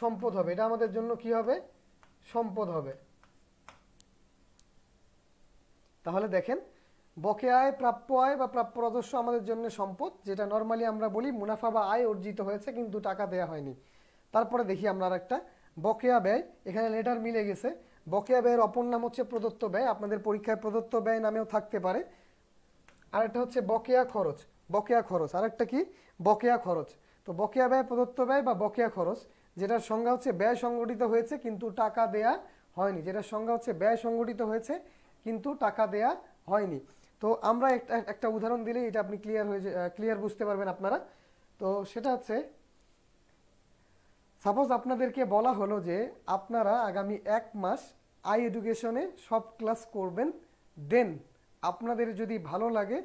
সম্পদ হবে। এটা আমাদের জন্য কি হবে? সম্পদ হবে। তাহলে দেখেন বকেয়া আয়, প্রাপ্য আয় বা প্রাপ্য রাজস্ব আমাদের জন্য সম্পদ, যেটা নর্মালি আমরা বলি মুনাফা বা আয় অর্জিত হয়েছে, কিন্তু টাকা দেয়া হয়নি। তারপরে দেখি আমরা আর একটা বকেয়া ব্যয়, এখানে লেটার মিলে গেছে। বকেয়া ব্যয়ের অপর নাম হচ্ছে প্রদত্ত ব্যয়। আপনাদের পরীক্ষায় প্রদত্ত ব্যয় নামেও থাকতে পারে। আরেকটা হচ্ছে বকেয়া খরচ বকেয়া খরচ। আরেকটা কি? বকেয়া খরচ। তো বকেয়া ব্যয়, প্রদত্ত ব্যয় বা বকেয়া খরচ, যেটার সংজ্ঞা হচ্ছে ব্যয় সংগঠিত হয়েছে কিন্তু টাকা দেয়া হয়নি। যেটার সংজ্ঞা হচ্ছে ব্যয় সংগঠিত হয়েছে কিন্তু টাকা দেয়া হয়নি। তো আমরা একটা একটা উদাহরণ দিলে এটা আপনি ক্লিয়ার হয়ে ক্লিয়ার বুঝতে পারবেন আপনারা। তো সেটা হচ্ছে সাপোজ আপনাদেরকে বলা হলো যে আপনারা আগামী এক মাস আই এডুকেশনে সব ক্লাস করবেন দেন আপনাদের যদি ভালো লাগে,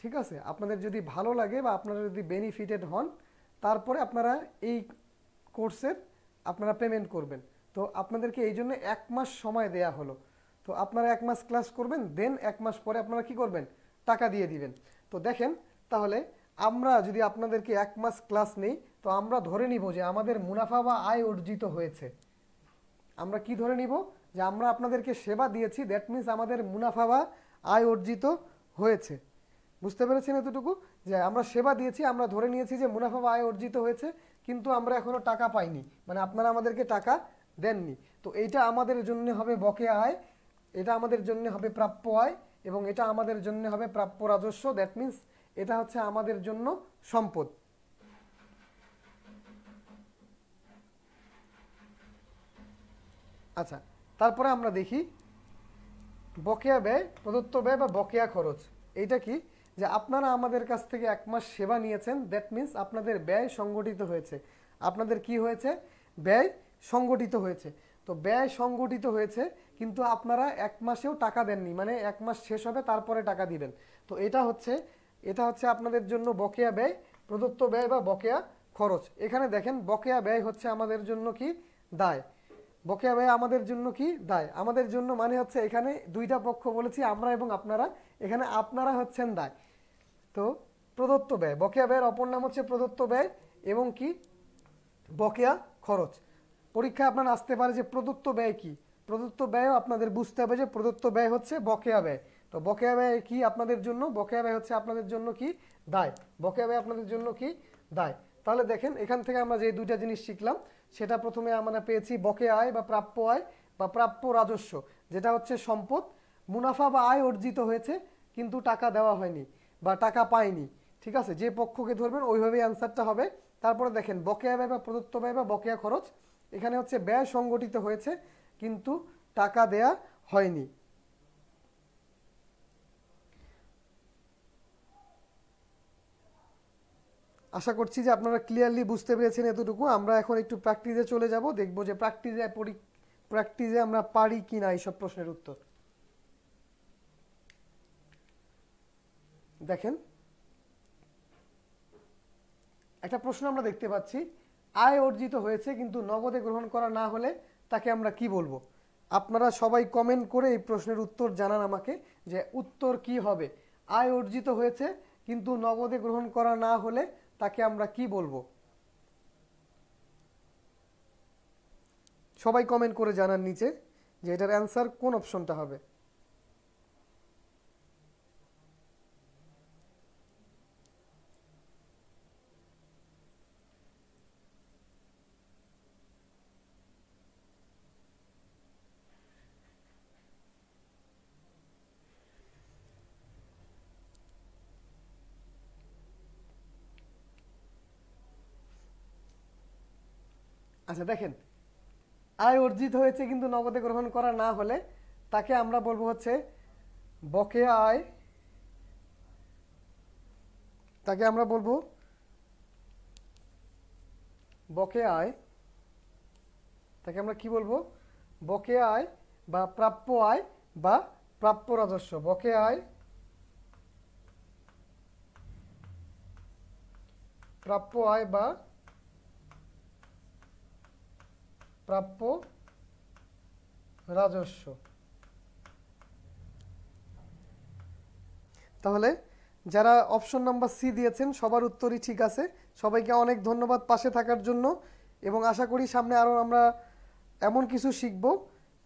ঠিক আছে, আপনাদের যদি ভালো লাগে বা আপনারা যদি বেনিফিটেড হন, তারপরে আপনারা এই কোর্সের আপনারা পেমেন্ট করবেন। তো আপনাদেরকে এই জন্য এক মাস সময় দেয়া হলো। তো আপনারা এক মাস ক্লাস করবেন দেন এক মাস পরে আপনারা কি করবেন? টাকা দিয়ে দিবেন। তো দেখেন, তাহলে আমরা যদি আপনাদেরকে এক মাস ক্লাস নেই, তো আমরা ধরে নিব যে আমাদের মুনাফা বা আয় অর্জিত হয়েছে। আমরা কি ধরে নিব? যে আমরা আপনাদেরকে সেবা দিয়েছি দ্যাট মিন্স আমাদের মুনাফা বা আয় অর্জিত হয়েছে। বুঝতে পেরেছেন এতটুকু? যে আমরা সেবা দিয়েছি, আমরা ধরে নিয়েছি যে মুনাফা বা আয় অর্জিত হয়েছে, কিন্তু আমরা এখনও টাকা পাইনি। মানে আপনারা আমাদেরকে টাকা দেননি। তো এইটা আমাদের জন্য হবে বকেয়া আয়, এটা আমাদের জন্য হবে প্রাপ্য আয়, এবং এটা আমাদের জন্য হবে প্রাপ্য রাজস্ব দ্যাট মিন্স এটা হচ্ছে আমাদের জন্য সম্পদ। আচ্ছা তারপরে আমরা দেখি বকেয়া ব্যয়, প্রদত্ত ব্যয় বা বকেয়া খরচ। এইটা কি? যে আপনারা আমাদের কাছ থেকে এক মাস সেবা নিয়েছেন দ্যাট মিন্স আপনাদের ব্যয় সংগঠিত হয়েছে। আপনাদের কি হয়েছে? ব্যয় সংগঠিত হয়েছে। তো ব্যয় সংগঠিত হয়েছে, কিন্তু আপনারা এক মাসেও টাকা দেননি মানে এক মাস শেষ হবে, তারপরে টাকা দিবেন। তো এটা হচ্ছে এটা হচ্ছে আপনাদের জন্য বকেয়া ব্যয়, প্রদত্ত ব্যয় বা বকেয়া খরচ। এখানে দেখেন, বকেয়া ব্যয় হচ্ছে আমাদের জন্য কি? দায়। বকেয়া ব্যয় আমাদের জন্য কি? দায়। আমাদের জন্য মানে হচ্ছে এখানে দুইটা পক্ষ বলেছি, আমরা এবং আপনারা। এখানে আপনারা হচ্ছেন দায়। তো প্রদত্ত ব্যয়, বকেয়া ব্যয়ের অপর নাম হচ্ছে প্রদত্ত ব্যয় এবং কি? বকেয়া খরচ। পরীক্ষায় আপনার আসতে পারে যে প্রদত্ত ব্যয় কি? প্রদত্ত ব্যয় আপনাদের বুঝতে হবে যে প্রদত্ত ব্যয় হচ্ছে বকেয়া ব্যয়। তো বকেয়া ব্যয় কি আপনাদের জন্য? বকেয়া ব্যয় হচ্ছে আপনাদের জন্য কি? দায়। বকেয়া ব্যয় আপনাদের জন্য কি? দায়। তাহলে দেখেন, এখান থেকে আমরা যে দুইটা জিনিস শিখলাম, সেটা প্রথমে আমরা পেয়েছি বকেয়া আয় বা প্রাপ্য আয় বা প্রাপ্য রাজস্ব, যেটা হচ্ছে সম্পদ। মুনাফা বা আয় অর্জিত হয়েছে, কিন্তু টাকা দেওয়া হয়নি বা টাকা পায়নি। ঠিক আছে? যে পক্ষকে ধরবেন, ওইভাবেই অ্যান্সারটা হবে। তারপরে দেখেন, বকেয়া ব্যয় বা প্রদত্ত ব্যয় বা বকেয়া খরচ, এখানে হচ্ছে ব্যয় সংগঠিত হয়েছে, কিন্তু টাকা দেয়া হয়নি। আশা করছি যে আপনারা ক্লিয়ারলি বুঝতে পেরেছেন এতটুকু। আমরা এখন একটু প্র্যাকটিসে চলে যাব, দেখব যে প্র্যাকটিসে প্র্যাকটিসে আমরা পারি কি না এইসব প্রশ্নের উত্তর। দেখেন, একটা প্রশ্ন আমরা দেখতে পাচ্ছি, আয় অর্জিত হয়েছে কিন্তু নগদে গ্রহণ করা না হলে তাকে আমরা কি বলব? আপনারা সবাই কমেন্ট করে এই প্রশ্নের উত্তর জানান আমাকে, যে উত্তর কি হবে? আয় অর্জিত হয়েছে কিন্তু নগদে গ্রহণ করা না হলে তাকে আমরা কি বলব? সবাই কমেন্ট করে জানার নিচে যে এটার অ্যান্সার কোন অপশনটা হবে? আচ্ছা দেখেন। আয় অর্জিত হয়েছে কিন্তু নগদে গ্রহণ করা না হলে, তাকে আমরা বলব হচ্ছে বকেয়া আয়। তাকে আমরা বলব বকেয়া আয়। তাকে আমরা কি বলব? বকেয়া আয় বা প্রাপ্য আয় বা প্রাপ্য রাজস্ব। বকেয়া আয়, প্রাপ্য আয় বা প্রাপ্য রাজস্ব। তাহলে যারা অপশন নাম্বার সি দিয়েছেন, সবার উত্তরই ঠিক আছে। সবাইকে অনেক ধন্যবাদ পাশে থাকার জন্য এবং আশা করি সামনে আরও আমরা এমন কিছু শিখব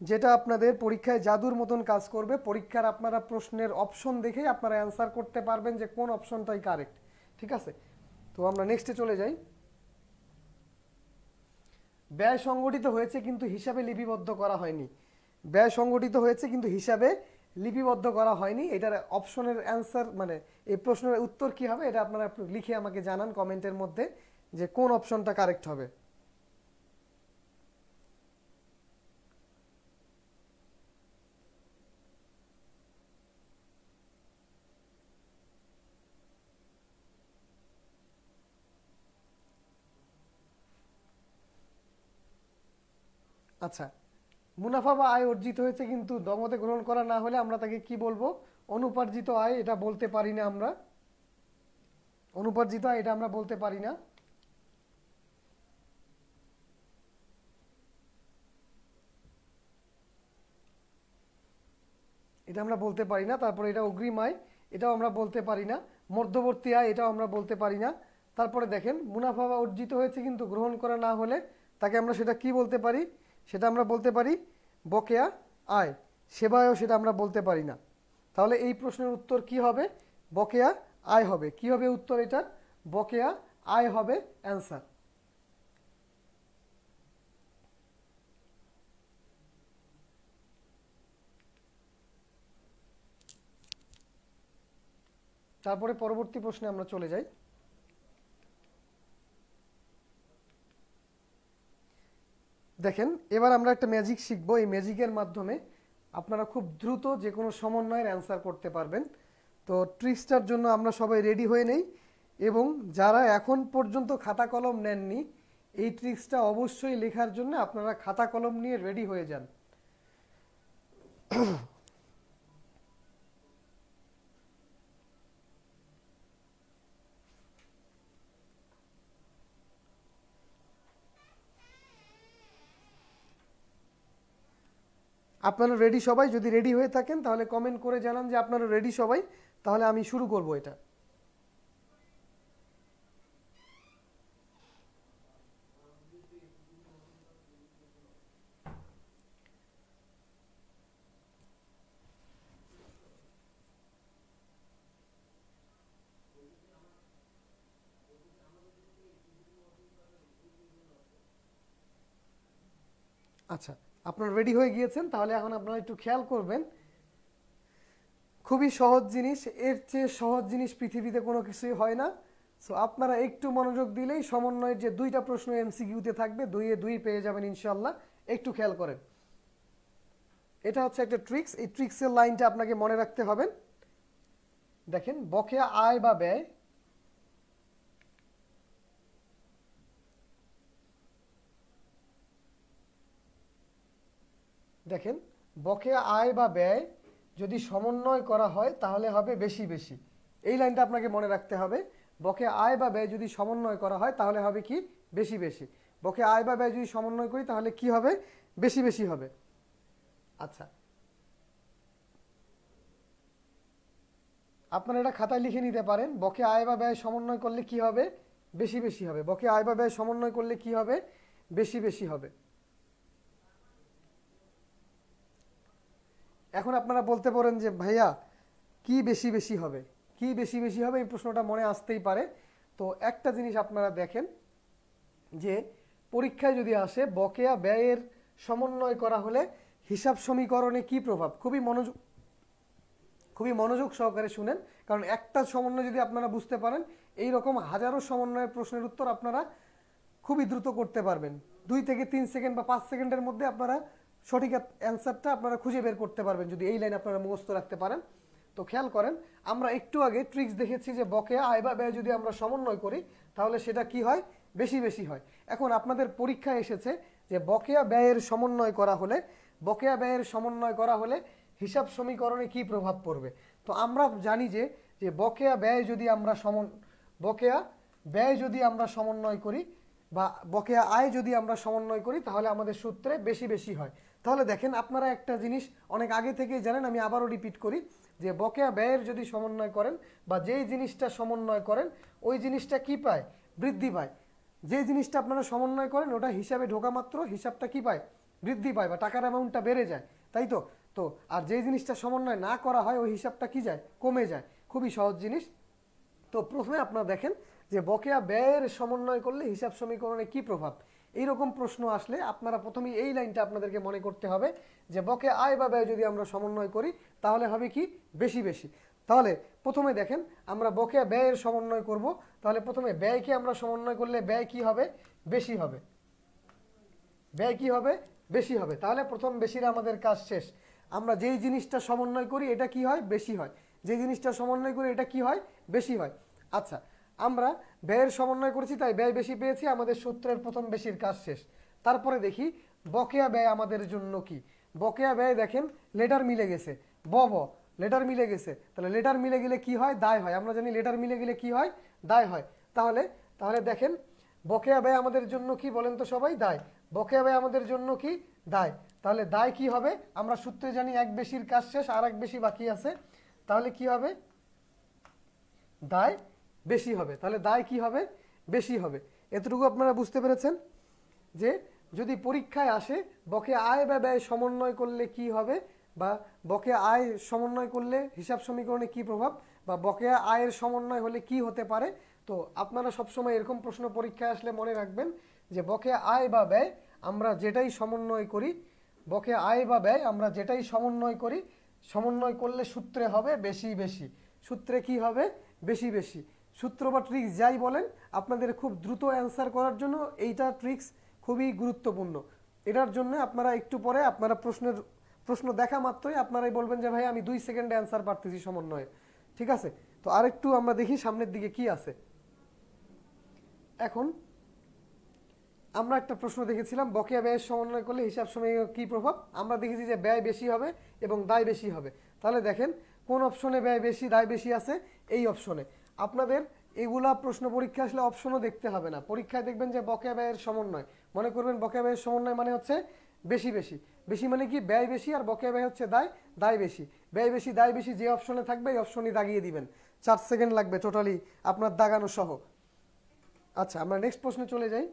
যেটা আপনাদের পরীক্ষায় জাদুর মতন কাজ করবে। পরীক্ষার আপনারা প্রশ্নের অপশন দেখেই আপনারা অ্যান্সার করতে পারবেন যে কোন অপশনটাই কারেক্ট ঠিক আছে? তো আমরা নেক্সটে চলে যাই। ব্যয় সংগঠিত হয়েছে কিন্তু হিসাবে লিপিবদ্ধ করা হয়নি। ব্যয় সংগঠিত হয়েছে কিন্তু হিসাবে লিপিবদ্ধ করা হয়নি। এটার অপশনের অ্যান্সার মানে এই প্রশ্নের উত্তর কি হবে, এটা আপনারা লিখে আমাকে জানান কমেন্টের মধ্যে যে কোন অপশনটা কারেক্ট হবে। আচ্ছা মুনাফা বা আয় অর্জিত হয়েছে কিন্তু দমতে গ্রহণ করা না হলে আমরা তাকে কি বলব? অনুপার্জিত আয়, এটা বলতে পারি না আমরা। অনুপার্জিত আয়, এটা আমরা বলতে পারি না। এটা আমরা বলতে পারি না, তারপরে এটা অগ্রিম আয়, এটাও আমরা বলতে পারি না। মধ্যবর্তী আয়, এটাও আমরা বলতে পারি না। তারপরে দেখেন, মুনাফা অর্জিত হয়েছে কিন্তু গ্রহণ করা না হলে তাকে আমরা সেটা কি বলতে পারি? সেটা আমরা বলতে পারি বকেয়া আয়। সেবায়ও সেটা আমরা বলতে পারি না। তাহলে এই প্রশ্নের উত্তর কি হবে? বকেয়া আয় হবে। কি হবে উত্তর এটার? বকেয়া আয় হবে অ্যান্সার। তারপরে পরবর্তী প্রশ্নে আমরা চলে যাই। দেখেন, এবার আমরা একটা ম্যাজিক শিখব। এই ম্যাজিকের মাধ্যমে আপনারা খুব দ্রুত যে কোনো সমন্বয়ের অ্যান্সার করতে পারবেন। তো ট্রিক্সটার জন্য আমরা সবাই রেডি হয়ে নেই এবং যারা এখন পর্যন্ত খাতা কলম নেননি, এই ট্রিক্সটা অবশ্যই লেখার জন্য আপনারা খাতা কলম নিয়ে রেডি হয়ে যান। আপনারা রেডি সবাই? যদি রেডি হয়ে থাকেন, তাহলে কমেন্ট করে জানান যে আপনারা রেডি সবাই? তাহলে আমি শুরু করব এটা। আচ্ছা আপনারা রেডি হয়ে গিয়েছেন, তাহলে এখন আপনারা একটু খেয়াল করবেন। খুবই সহজ জিনিস, এর চেয়ে সহজ জিনিস পৃথিবীতে কোনো কিছুই হয় না। সো আপনারা একটু মনোযোগ দিলেই সমন্বয়ের যে দুইটা প্রশ্ন এমসিকিউতে থাকবে, দুইয়ে দুই পেয়ে যাবেন ইনশাল্লাহ একটু খেয়াল করেন। এটা হচ্ছে একটা ট্রিক্স এই ট্রিক্সের লাইনটা আপনাকে মনে রাখতে হবে। দেখেন, বকেয়া আয় বা ব্যয় দেখেন, বকেয়া আয় বা ব্যয় যদি সমন্বয় করা হয়, তাহলে হবে বেশি বেশি। এই লাইনটা আপনাকে মনে রাখতে হবে। বকে আয় বা ব্যয় যদি সমন্বয় করা হয়, তাহলে হবে কি? বেশি বেশি। বকে আয় বা ব্যয় যদি সমন্বয় করি, তাহলে কি হবে? বেশি বেশি হবে। আচ্ছা। আপনারা এটা খাতায় লিখে নিতে পারেন। বকে আয় বা ব্যয় সমন্বয় করলে কি হবে? বেশি বেশি হবে। বকে আয় বা ব্যয় সমন্বয় করলে কি হবে? বেশি বেশি হবে। এখন আপনারা বলতে পারেন যে, ভাইয়া, কি বেশি বেশি হবে? কি বেশি বেশি হবে এই প্রশ্নটা মনে আসতেই পারে। তো একটা জিনিস আপনারা দেখেন যে, পরীক্ষায় যদি আসে, বকেয়া ব্যয়ের সমন্বয় করা হলে হিসাব সমীকরণে কি প্রভাব? খুবই মনোযোগ খুবই মনোযোগ সহকারে শুনেন, কারণ একটা সমন্বয় যদি আপনারা বুঝতে পারেন এই রকম হাজারো সমন্বয়ের প্রশ্নের উত্তর আপনারা খুবই দ্রুত করতে পারবেন। দুই থেকে তিন সেকেন্ড বা পাঁচ সেকেন্ডের মধ্যে আপনারা সঠিক অ্যান্সারটা আপনারা খুঁজে বের করতে পারবেন যদি এই লাইন আপনারা মুখস্থ রাখতে পারেন। তো খেয়াল করেন, আমরা একটু আগে ট্রিক্স দেখেছি যে বকেয়া আয় বা ব্যয় যদি আমরা সমন্বয় করি, তাহলে সেটা কি হয়? বেশি বেশি হয়। এখন আপনাদের পরীক্ষা এসেছে যে বকেয়া ব্যয়ের সমন্বয় করা হলে, বকেয়া ব্যয়ের সমন্বয় করা হলে হিসাব সমীকরণে কি প্রভাব পড়বে? তো আমরা জানি যে যে বকেয়া ব্যয় যদি আমরা সমন, বকেয়া ব্যয় যদি আমরা সমন্বয় করি বা বকেয়া আয় যদি আমরা সমন্বয় করি, তাহলে আমাদের সূত্রে বেশি বেশি হয়। তাহলে দেখেন আপনারা একটা জিনিস অনেক আগে থেকেই জানেন, আমি আবারও রিপিট করি, যে বকেয়া ব্যয়ের যদি সমন্বয় করেন বা যেই জিনিসটা সমন্বয় করেন, ওই জিনিসটা কি পায়? বৃদ্ধি পায়। যে জিনিসটা আপনারা সমন্বয় করেন, ওটা হিসাবে ঢোকা মাত্র, হিসাবটা কি পায়? বৃদ্ধি পায় বা টাকার অ্যামাউন্টটা বেড়ে যায়, তাই তো? তো আর যে জিনিসটা সমন্বয় না করা হয়, ওই হিসাবটা কি যায়? কমে যায়। খুবই সহজ জিনিস। তো প্রথমে আপনারা দেখেন যে বকেয়া ব্যয়ের সমন্বয় করলে হিসাব সমীকরণে কি প্রভাব? এই রকম প্রশ্ন আসলে আপনারা প্রথমেই এই লাইনটা আপনাদেরকে মনে করতে হবে যে বকে আয় বা ব্যয় যদি আমরা সমন্বয় করি, তাহলে হবে কি? বেশি বেশি। তাহলে প্রথমে দেখেন, আমরা বকেয়া ব্যয়ের সমন্বয় করব। তাহলে প্রথমে ব্যয়কে আমরা সমন্বয় করলে ব্যয় কি হবে? বেশি হবে। ব্যয় কি হবে? বেশি হবে। তাহলে প্রথম বেশির আমাদের কাজ শেষ। আমরা যেই জিনিসটা সমন্বয় করি, এটা কি হয়? বেশি হয়। যে জিনিসটা সমন্বয় করি, এটা কি হয়? বেশি হয়। আচ্ছা আমরা ব্যয়ের সমন্বয় করেছি, তাই ব্যয় বেশি পেয়েছি, আমাদের সূত্রের প্রথম বেশির কাজ শেষ। তারপরে দেখি, বকেয়া ব্যয় আমাদের জন্য কি? বকেয়া ব্যয় দেখেন, লেটার মিলে গেছে। ব ব, লেটার মিলে গেছে। তাহলে লেটার মিলে গেলে কি হয়? দায় হয়। আমরা জানি লেটার মিলে গেলে কি হয়? দায় হয়। তাহলে তাহলে দেখেন, বকেয়া ব্যয় আমাদের জন্য কি বলেন তো সবাই? দায়। বকেয়া ব্যয় আমাদের জন্য কি? দায়। তাহলে দায় কি হবে? আমরা সূত্রে জানি এক বেশির কাজ শেষ, আর এক বেশি বাকি আছে। তাহলে কি হবে? দায় বেশি হবে। তাহলে দায় কি হবে? বেশি হবে। এতটুকু আপনারা বুঝতে পেরেছেন যে যদি পরীক্ষায় আসে, বকে আয় বা ব্যয় সমন্বয় করলে কি হবে বা বকেয়া আয় সমন্বয় করলে হিসাব সমীকরণে কি প্রভাব বা বকেয়া আয়ের সমন্বয় হলে কি হতে পারে? তো আপনারা সবসময় এরকম প্রশ্ন পরীক্ষায় আসলে মনে রাখবেন যে বকেয়া আয় বা ব্যয় আমরা যেটাই সমন্বয় করি বকেয়া আয় বা ব্যয় আমরা যেটাই সমন্বয় করি, সমন্বয় করলে সূত্রে হবে বেশি বেশি। সূত্রে কি হবে? বেশি বেশি। সূত্র বা ট্রিক্স যাই বলেন, আপনাদের খুব দ্রুত অ্যান্সার করার জন্য এইটা ট্রিক্স খুবই গুরুত্বপূর্ণ। এটার জন্য আপনারা একটু পরে আপনারা প্রশ্নের, প্রশ্ন দেখা মাত্রই আপনারাই বলবেন যে, ভাই, আমি দুই সেকেন্ডে অ্যান্সার পারতেছি সমন্বয়ে। ঠিক আছে? তো আরেকটু আমরা দেখি সামনের দিকে কি আছে। এখন আমরা একটা প্রশ্ন দেখেছিলাম, বকেয়া ব্যয়ের সমন্বয় করলে হিসাব সময় কি প্রভাব? আমরা দেখেছি যে ব্যয় বেশি হবে এবং দায় বেশি হবে। তাহলে দেখেন, কোন অপশনে ব্যয় বেশি, দায় বেশি আছে, এই অপশনে আপনাদের এগুলা প্রশ্ন পরীক্ষা আসলে অপশনও দেখতে হবে না। পরীক্ষায় দেখবেন যে বকেয়া ব্যয়ের সমন্বয়। মনে করবেন বকেয়া ব্যয়ের সমন্বয় মানে হচ্ছে বেশি বেশি। বেশি মানে কি? ব্যয় বেশি আর বকেয়া ব্যয় হচ্ছে দায় দায় বেশি। ব্যয় বেশি, দায় বেশি যে অপশনে থাকবে, এই অপশনই দাগিয়ে দিবেন। চার সেকেন্ড লাগবে টোটালি আপনার দাগানো সহ। আচ্ছা আমরা নেক্সট প্রশ্নে চলে যাই।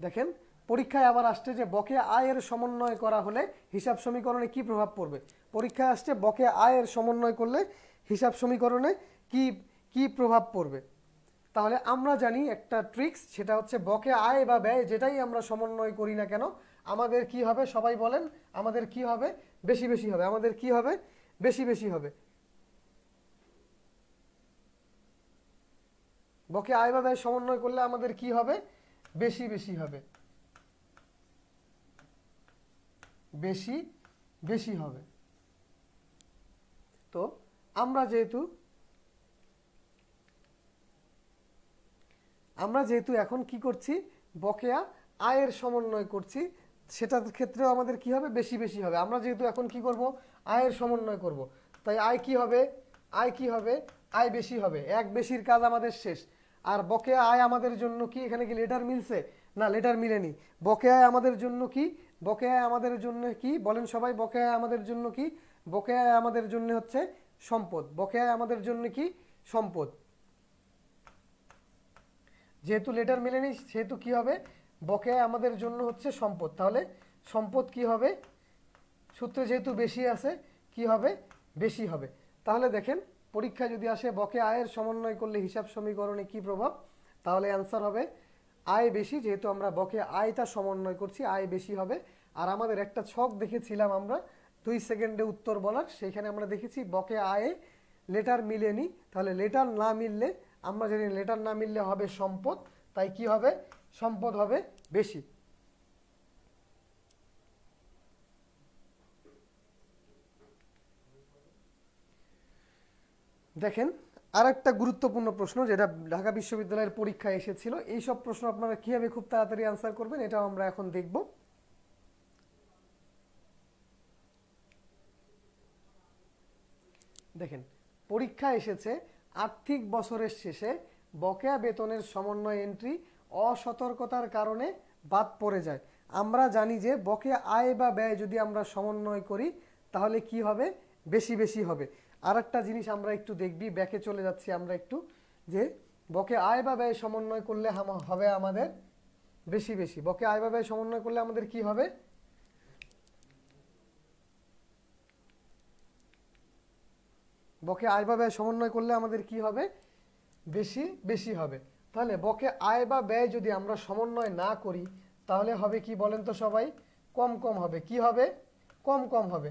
দেখেন, পরীক্ষায় আবার আসছে যে বকেয়া আয়ের সমন্বয় করা হলে হিসাব সমীকরণে কি প্রভাব পড়বে? পরীক্ষায় আসছে বকেয়া আয়ের সমন্বয় করলে হিসাব সমীকরণে কি কি প্রভাব পড়বে? তাহলে আমরা জানি একটা ট্রিক্স সেটা হচ্ছে বকে আয় বা ব্যয়, যেটাই আমরা সমন্বয় করি না কেন, আমাদের কি হবে? সবাই বলেন, আমাদের কি হবে? বেশি বেশি হবে। আমাদের কি হবে? বেশি বেশি হবে। বকে আয় বা ব্যয় সমন্বয় করলে আমাদের কি হবে? বেশি বেশি হবে। বেশি বেশি হবে। তো আমরা যেহেতু আমরা যেহেতু এখন কি করছি? বকেয়া আয়ের সমন্বয় করছি। সেটার ক্ষেত্রেও আমাদের কি হবে? বেশি বেশি হবে। আমরা যেহেতু এখন কি করব? আয়ের সমন্বয় করব। তাই আয় কি হবে? আয় কি হবে? আয় বেশি হবে। এক বেশির কাজ আমাদের শেষ। আর বকেয়া আয় আমাদের জন্য কি? এখানে কি লেটার মিলছে? না লেটার মিলেনি। বকেয়া আমাদের জন্য কি? বকেয়া আমাদের জন্য কি? বলেন সবাই, বকেয়া আমাদের জন্য কি? বকেয়া আমাদের জন্য হচ্ছে সম্পদ। বকেয়া আমাদের জন্য কি? সম্পদ। যেহেতু লেটার মেলেনি, সেহেতু কি হবে? বকেয়া আমাদের জন্য হচ্ছে সম্পদ। তাহলে সম্পদ কি হবে? সূত্রে যেহেতু বেশি আছে, কি হবে? বেশি হবে। তাহলে দেখেন, পরীক্ষা যদি আসে বকে আয়ের সমন্বয় করলে হিসাব সমীকরণে কি প্রভাব? তাহলে অ্যান্সার হবে, আয় বেশি, যেহেতু আমরা বকে আয়টা সমন্বয় করছি, আয় বেশি হবে। আর আমাদের একটা ছক দেখেছিলাম আমরা, দুই সেকেন্ডে উত্তর বলার সেইখানে আমরা দেখেছি বকে আয়ে লেটার মিলেনি। তাহলে লেটার না মিললে আমরা জানি লেটার না মিললে হবে সম্পদ, তাই কি হবে? সম্পদ হবে বেশি। দেখেন আর একটা গুরুত্বপূর্ণ প্রশ্ন যেটা ঢাকা বিশ্ববিদ্যালয়ের পরীক্ষায় এসেছিল এই সব প্রশ্ন আপনারা কীভাবে খুব তাড়াতাড়ি আনসার করবেন এটাও আমরা এখন দেখব। দেখেন, পরীক্ষা এসেছে আর্থিক বছরের শেষে বকেয়া বেতনের সমন্বয় এন্ট্রি অসতর্কতার কারণে বাদ পড়ে যায়। আমরা জানি যে বকেয়া আয় বা ব্যয় যদি আমরা সমন্বয় করি, তাহলে কি হবে? বেশি বেশি হবে। আর একটা জিনিস আমরা একটু দেখবি, ব্যাকে চলে যাচ্ছি আমরা একটু, যে বকে আয় বা ব্যয় সমন্বয় করলে হবে আমাদের বেশি বেশি। বকে আয় বা ব্যয় সমন্বয় করলে আমাদের কি হবে? বকে আয় বা ব্যয় সমন্বয় করলে আমাদের কি হবে? বেশি বেশি হবে। তাহলে বকে আয় বা ব্যয় যদি আমরা সমন্বয় না করি, তাহলে হবে কি বলেন তো সবাই? কম কম হবে। কি হবে? কম কম হবে।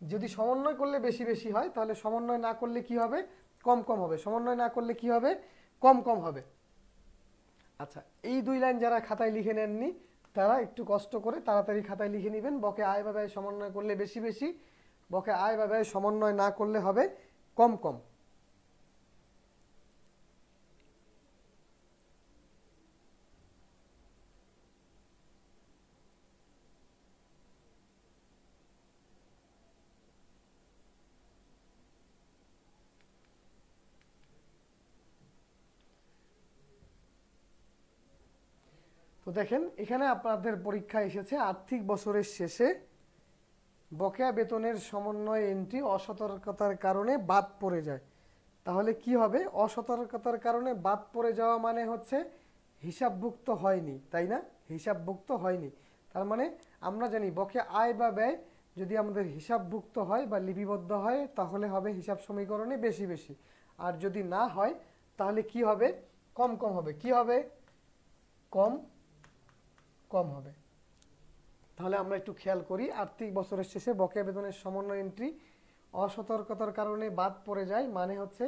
যদি সমন্বয় করলে বেশি বেশি হয়, তাহলে সমন্বয় না করলে কি হবে? কম কম হবে। সমন্বয় না করলে কি হবে? কম কম হবে। আচ্ছা এই দুই লাইন যারা খাতায় লিখে নেননি, তারা একটু কষ্ট করে তাড়াতাড়ি খাতায় লিখে নেবেন। বকে আয় বা ব্যয় সমন্বয় করলে বেশি বেশি। বকে আয় বা ব্যয় সমন্বয় না করলে হবে কম কম। তো দেখেন এখানে আপনাদের পরীক্ষা এসেছে আর্থিক বছরের শেষে। বকেয়া বেতনের সমন্বয় এন্ট্রি অসতর্কতার কারণে বাদ পড়ে যায়। তাহলে কি হবে? অসতর্কতার কারণে বাদ পড়ে যাওয়া মানে হচ্ছে হিসাবভুক্ত হয়নি, তাই না? হিসাবভুক্ত হয়নি। তার মানে আমরা জানি বকেয়া আয় বা ব্যয় যদি আমাদের হিসাবভুক্ত হয় বা লিপিবদ্ধ হয়, তাহলে হবে হিসাব সমীকরণে বেশি বেশি। আর যদি না হয়, তাহলে কি হবে? কম কম হবে। কি হবে? কম কম হবে। তাহলে আমরা একটু খেয়াল করি, আর্থিক বছরের শেষে বকেয়া বেতনের সমন্বয় এন্ট্রি অসতর্কতার কারণে বাদ পড়ে যায় মানে হচ্ছে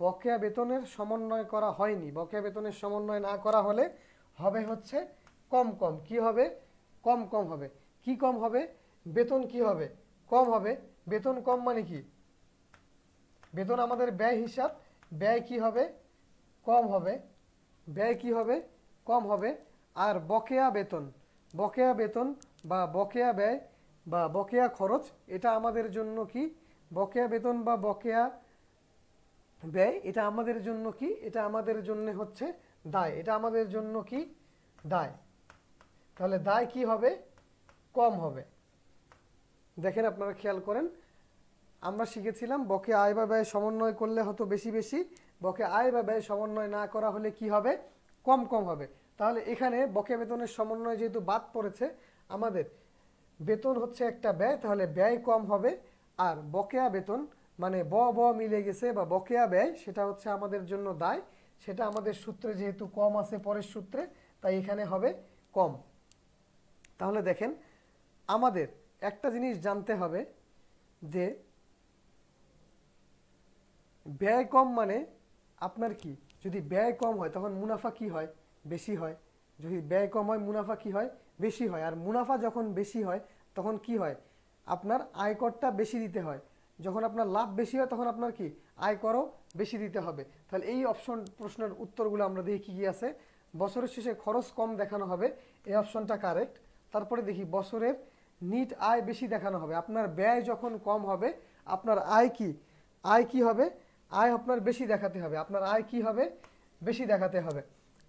বকেয়া বেতনের সমন্বয় করা হয়নি। বকেয়া বেতনের সমন্বয় না করা হলে হবে হচ্ছে কম কম। কি হবে? কম কম হবে। কি কম হবে? বেতন কি হবে? কম হবে। বেতন কম মানে কি? বেতন আমাদের ব্যয় হিসাব। ব্যয় কি হবে? কম হবে। ব্যয় কি হবে? কম হবে। আর বকেয়া বেতন। বকেয়া বেতন বা বকেয়া ব্যয় বা বকেয়া খরচ, এটা আমাদের জন্য কি? বকেয়া বেতন বা বকেয়া ব্যয়, এটা আমাদের জন্য কি? এটা আমাদের জন্য হচ্ছে দায়। এটা আমাদের জন্য কি? দায়। তাহলে দায় কি হবে? কম হবে। দেখেন আপনারা খেয়াল করেন, আমরা শিখেছিলাম বকে আয় বা ব্যয় সমন্বয় করলে হতো বেশি বেশি, বকে আয় বা ব্যয় সমন্বয় না করা হলে কি হবে? কম কম হবে। তাহলে এখানে বকে বেতনের সমন্বয় যেহেতু বাদ পড়েছে আমাদের বেতন হচ্ছে একটা ব্যয়, তাহলে ব্যয় কম হবে। আর বকেয়া বেতন মানে ব ব মিলে গেছে বা বকেয়া ব্যয়, সেটা হচ্ছে আমাদের জন্য দায়। সেটা আমাদের সূত্রে যেহেতু কম আছে পরের সূত্রে, তাই এখানে হবে কম। তাহলে দেখেন, আমাদের একটা জিনিস জানতে হবে যে ব্যয় কম মানে আপনার কি? যদি ব্যয় কম হয়, তখন মুনাফা কি হয়? বেশি হয়। যদি ব্যয় কম হয়, মুনাফা কি হয়? বেশি হয়। আর মুনাফা যখন বেশি হয়, তখন কি হয়? আপনার আয়করটা বেশি দিতে হয়। যখন আপনার লাভ বেশি হয়, তখন আপনার কি? আয় আয়করও বেশি দিতে হবে। তাহলে এই অপশন প্রশ্নের উত্তরগুলো আমরা দেখি কি কি আছে। বছরের শেষে খরচ কম দেখানো হবে। এই অপশনটা কারেক্ট তারপরে দেখি, বছরের নিট আয় বেশি দেখানো হবে। আপনার ব্যয় যখন কম হবে, আপনার আয় কি? আয় কি হবে? আয় আপনার বেশি দেখাতে হবে। আপনার আয় কি হবে? বেশি দেখাতে হবে।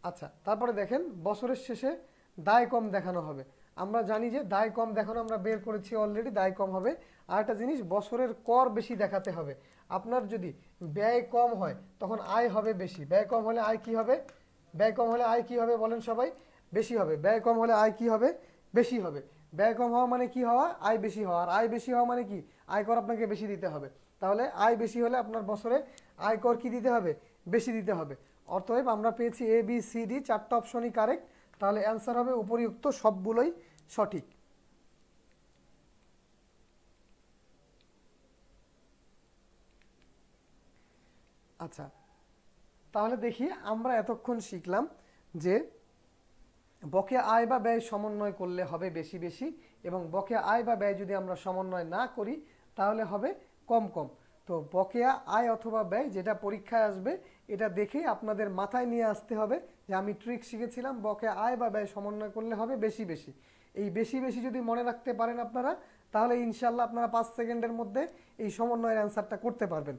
আচ্ছা তারপরে দেখেন, বছরের শেষে দায় কম দেখানো হবে। আমরা জানি যে দায় কম দেখানো আমরা বের করেছি অলরেডি দায় কম হবে। আর একটা জিনিস, বছরের কর বেশি দেখাতে হবে। আপনার যদি ব্যয় কম হয়, তখন আয় হবে বেশি। ব্যয় কম হলে আয় কি হবে? ব্যয় কম হলে আয় কি হবে বলেন সবাই? বেশি হবে। ব্যয় কম হলে আয় কি হবে? বেশি হবে। ব্যয় কম হওয়া মানে কি হওয়া? আয় বেশি হওয়া। আর আয় বেশি হওয়া মানে কি? আয়কর আপনাকে বেশি দিতে হবে। তাহলে আয় বেশি হলে আপনার বছরে আয়কর কি দিতে হবে? বেশি দিতে হবে। অতএব আমরা পেয়েছি এ বি সি ডি চারটা অপশনই কারেক্ট তাহলে অ্যান্সার হবে উপরিউক্ত সবগুলোই সঠিক। আচ্ছা তাহলে দেখি আমরা এতক্ষণ শিখলাম যে বকেয়া আয় বা ব্যয় সমন্বয় করলে হবে বেশি বেশি এবং বকেয়া আয় বা ব্যয় যদি আমরা সমন্বয় না করি তাহলে হবে কম কম। তো বকেয়া আয় অথবা ব্যয় যেটা পরীক্ষায় আসবে এটা দেখেই আপনাদের মাথায় নিয়ে আসতে হবে যে আমি ট্রিক শিখেছিলাম, বকে আয় বা ব্যয় সমন্বয় করলে হবে বেশি বেশি। এই বেশি বেশি যদি মনে রাখতে পারেন আপনারা, তাহলে ইনশাল্লাহ আপনারা পাঁচ সেকেন্ডের মধ্যে এই সমন্বয়ের অ্যান্সারটা করতে পারবেন।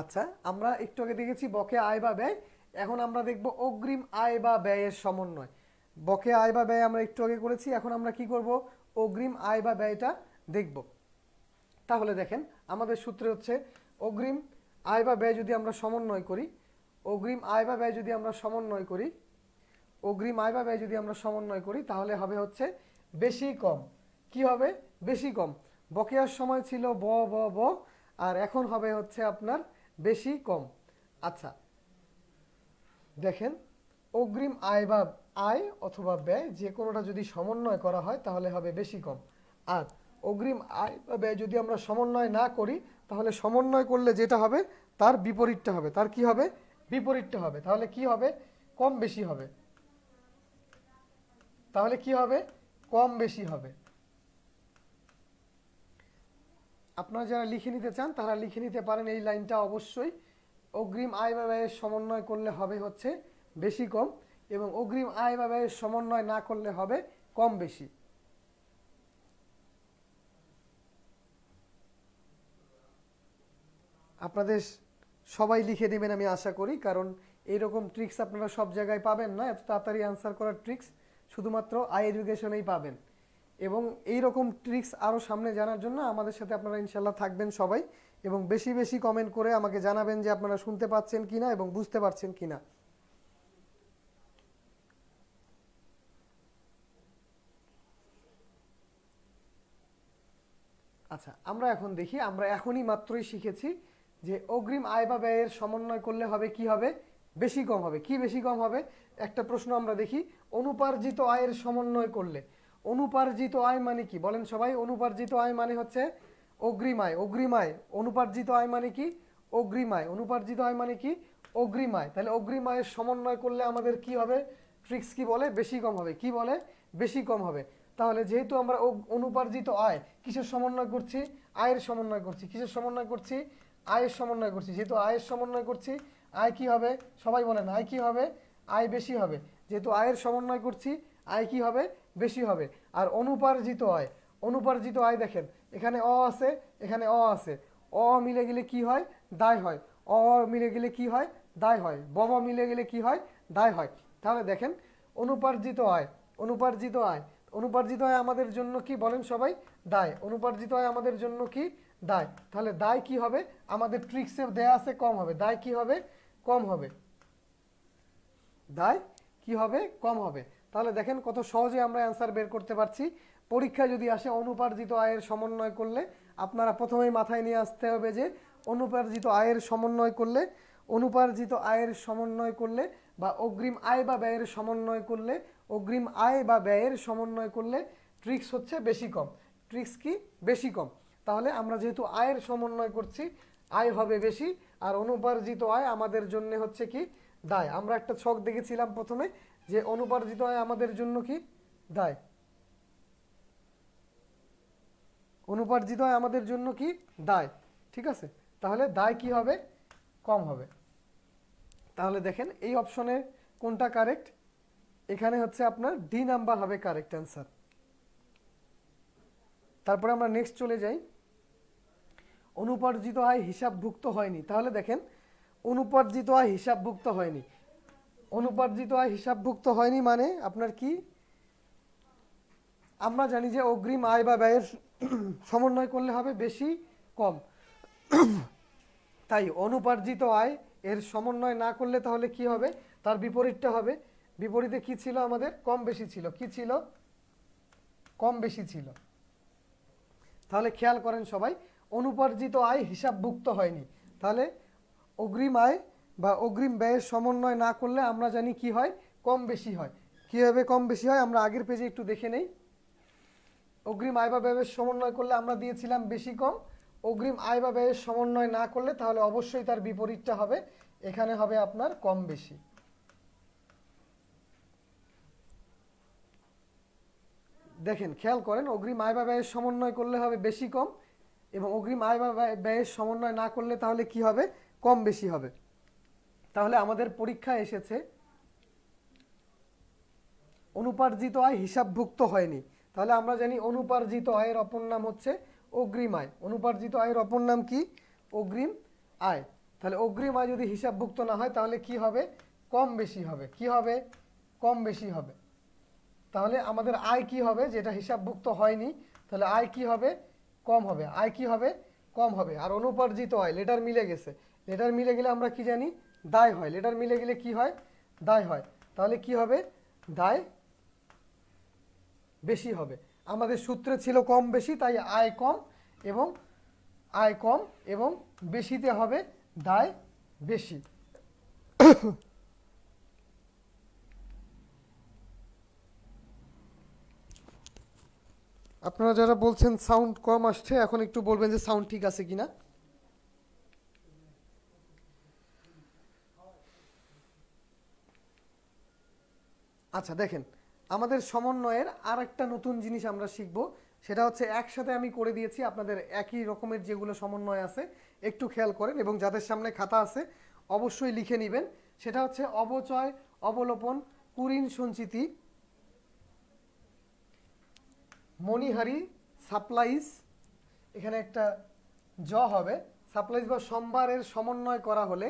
আচ্ছা আমরা একটু আগে দেখেছি বকে আয় বা ব্যয়। এখন আমরা দেখব অগ্রিম আয় বা ব্যয়ের সমন্বয়। বকে আয় বা ব্যয় আমরা একটু আগে করেছি, এখন আমরা কি করব? অগ্রিম আয় বা ব্যয়টা দেখব। তাহলে দেখেন, আমাদের সূত্রে হচ্ছে অগ্রিম আয় বা ব্যয় যদি আমরা সমন্বয় করি অগ্রিম আয় বা ব্যয় যদি আমরা সমন্বয় করি, অগ্রিম আয় বা ব্যয় যদি আমরা সমন্বয় করি, তাহলে হবে হচ্ছে বেশি কম। কি হবে? বেশি কম। বকেয়ার সময় ছিল ব ব ব, আর এখন হবে হচ্ছে আপনার বেশি কম। আচ্ছা দেখেন, অগ্রিম আয় বা আয় অথবা ব্যয় যে কোনোটা যদি সমন্বয় করা হয়, তাহলে হবে বেশি কম। আর অগ্রিম আয় বা ব্যয় যদি আমরা সমন্বয় না করি, তাহলে সমন্বয় করলে যেটা হবে, তার বিপরীতটা হবে। তার কি হবে? বিপরীতটা হবে। তাহলে কি হবে? কম বেশি হবে। তাহলে কি হবে? কম বেশি হবে। আপনারা যারা লিখে নিতে চান, তারা লিখে নিতে পারেন এই লাইনটা অবশ্যই। অগ্রিম আয় বা ব্যয়ের সমন্বয় করলে হবে হচ্ছে বেশি কম এবং অগ্রিম আয় বা ব্যয়ের সমন্বয় না করলে হবে কম বেশি। আপনাদের সবাই লিখে নেবেন আমি আশা করি, কারণ এইরকম ট্রিক্স আপনারা সব জায়গায় পাবেন না, এত তাড়াতাড়ি আনসার করার ট্রিক্স শুধুমাত্র আই এডুকেশনেই পাবেন। এবং এই রকম ট্রিক্স আরও সামনে জানার জন্য আমাদের সাথে আপনারা ইনশাল্লাহ থাকবেন সবাই, এবং বেশি বেশি কমেন্ট করে আমাকে জানাবেন যে আপনারা শুনতে পাচ্ছেন কিনা এবং বুঝতে পারছেন কিনা। আচ্ছা আমরা এখন দেখি, আমরা এখনই মাত্রই শিখেছি যে অগ্রিম আয় বা ব্যয়ের সমন্বয় করলে হবে কি হবে? বেশি কম হবে। কি বেশি কম হবে? একটা প্রশ্ন আমরা দেখি, অনুপার্জিত আয়ের সমন্বয় করলে। অনুপার্জিত আয় মানে কি? বলেন সবাই, অনুপার্জিত আয় মানে হচ্ছে অগ্রিম আয়। অগ্রিম আয়, অনুপার্জিত আয় মানে কি? অগ্রিম আয়। অনুপার্জিত আয় মানে কি? অগ্রিম আয়। তাহলে অগ্রিম আয়ের সমন্বয় করলে আমাদের কি হবে? ট্রিক্স কি বলে? বেশি কম হবে। কি বলে? বেশি কম হবে। তাহলে যেহেতু আমরা অনুপার্জিত আয় কিসের সমন্বয় করছি? আয়ের সমন্বয় করছি। কিসের সমন্বয় করছি? আয়ের সমন্বয় করছি। যেহেতু আয়ের সমন্বয় করছি, আয় কি হবে? সবাই বলেন, আয় কি হবে? আয় বেশি হবে। যেহেতু আয়ের সমন্বয় করছি, আয় কি হবে? বেশি হবে। আর অনুপার্জিত আয় অনুপার্জিত আয় দেখেন, এখানে অ আছে, এখানে অ আছে। অ মিলে গেলে কি হয়? দায় হয়। অ মিলে গেলে কি হয়? দায় হয়। বব মিলে গেলে কি হয়? দায় হয়। তাহলে দেখেন, অনুপার্জিত আয় অনুপার্জিত আয়। অনুপার্জিত আয় আমাদের জন্য কি বলেন সবাই? দায়। অনুপার্জিত আয় আমাদের জন্য কি? দায়। তাহলে দায় কি হবে? আমাদের ট্রিক্সের দেয়া আছে কম হবে। দায় কি হবে? কম হবে। দায় কি হবে? কম হবে। তাহলে দেখেন কত সহজে আমরা অ্যান্সার বের করতে পারছি। পরীক্ষা যদি আসে অনুপার্জিত আয়ের সমন্বয় করলে, আপনারা প্রথমেই মাথায় নিয়ে আসতে হবে যে অনুপার্জিত আয়ের সমন্বয় করলে, অনুপার্জিত আয়ের সমন্বয় করলে বা অগ্রিম আয় বা ব্যয়ের সমন্বয় করলে, অগ্রিম আয় বা ব্যয়ের সমন্বয় করলে ট্রিক্স হচ্ছে বেশি কম। ট্রিক্স কি? বেশি কম। তাহলে আমরা যেহেতু আয়ের সমন্বয় করছি, আয় হবে বেশি, আর অনুপার্জিত আয় আমাদের জন্য হচ্ছে কি দায়। আমরা একটা ছক দেখেছিলাম প্রথমে, যে অনুপার্জিত আয় আমাদের জন্য কি দায়। অনুপার্জিত আয় আমাদের জন্য কি দায়। ঠিক আছে? তাহলে দায় কি হবে? কম হবে। তাহলে দেখেন, এই অপশনে কোনটা কারেক্ট এখানে হচ্ছে আপনার ডি নাম্বার হবে কারেক্ট অ্যান্সার তারপরে আমরা নেক্সট চলে যাই। অনুপার্জিত আয় হিসাবভুক্ত হয়নি। তাহলে দেখেন, অনুপার্জিত আয় হিসাবভুক্ত হয়নি। অনুপার্জিত আয় হিসাবভুক্ত হয়নি মানে আপনার কি? আমরা জানি যে অগ্রিম আয় বা ব্যয়ের সমন্বয় করলে হবে বেশি কম। তাই অনুপার্জিত আয় এর সমন্বয় না করলে তাহলে কি হবে? তার বিপরীতটা হবে। বিপরীতে কি ছিল আমাদের? কম বেশি ছিল। কি ছিল? কম বেশি ছিল। তাহলে খেয়াল করেন সবাই অনুপার্জিত আয় হিসাবভুক্ত হয়নি। তাহলে অগ্রিম আয় বা অগ্রিম ব্যয়ের সমন্বয় না করলে আমরা জানি কি হয়? কম বেশি হয়। কীভাবে কম বেশি হয়? আমরা আগের পেজে একটু দেখে নেই। অগ্রিম আয় বা ব্যয়ের সমন্বয় করলে আমরা দিয়েছিলাম বেশি কম। অগ্রিম আয় বা ব্যয়ের সমন্বয় না করলে তাহলে অবশ্যই তার বিপরীতটা হবে। এখানে হবে আপনার কম বেশি। দেখেন, খেয়াল করেন, অগ্রিম আয় বা ব্যয়ের সমন্বয় করলে হবে বেশি কম। এবং অগ্রিম আয় বা ব্যয়ের সমন্বয় না করলে তাহলে কি হবে? কম বেশি হবে। তাহলে আমাদের পরীক্ষা এসেছে, অনুপার্জিত আয় হিসাবভুক্ত হয়নি। তাহলে আমরা জানি অনুপার্জিত আয়ের অপর নাম হচ্ছে অগ্রিম আয়। অনুপার্জিত আয়ের অপর নাম কি? অগ্রিম আয়। তাহলে অগ্রিম আয় যদি হিসাবভুক্ত না হয়, তাহলে কি হবে? কম বেশি হবে। কি হবে? কম বেশি হবে। তাহলে আমাদের আয় কি হবে? যেটা হিসাবভুক্ত হয়নি, তাহলে আয় কি হবে? কম হবে। আয় কি হবে? কম হবে। আর অনুপার্জিত আয় লেটার মিলে গেছে। লেটার মিলে গেলে আমরা কি জানি? দায় হয়। লেটার মিলে গেলে কি হয়? দায় হয়। তাহলে কি হবে? দায় বেশি হবে। আমাদের সূত্রে ছিল কম বেশি, তাই আয় কম এবং আয় কম এবং বেশিতে হবে দায় বেশি। আপনারা যারা বলছেন সাউন্ড কম আসছে, এখন একটু বলবেন যে সাউন্ড ঠিক আছে কিনা? আচ্ছা দেখেন, আমাদের সমন্বয়ের আর একটা নতুন জিনিস আমরা শিখব। সেটা হচ্ছে একসাথে আমি করে দিয়েছি, আপনাদের একই রকমের যেগুলো সমন্বয় আছে, একটু খেয়াল করেন এবং যাদের সামনে খাতা আছে, অবশ্যই লিখে নেবেন। সেটা হচ্ছে অবচয়, অবলোপন, কুরিন সঞ্চিতি মণিহারি সাপ্লাইজ এখানে একটা জ হবে। সাপ্লাইজ বা সম্ভারের সমন্বয় করা হলে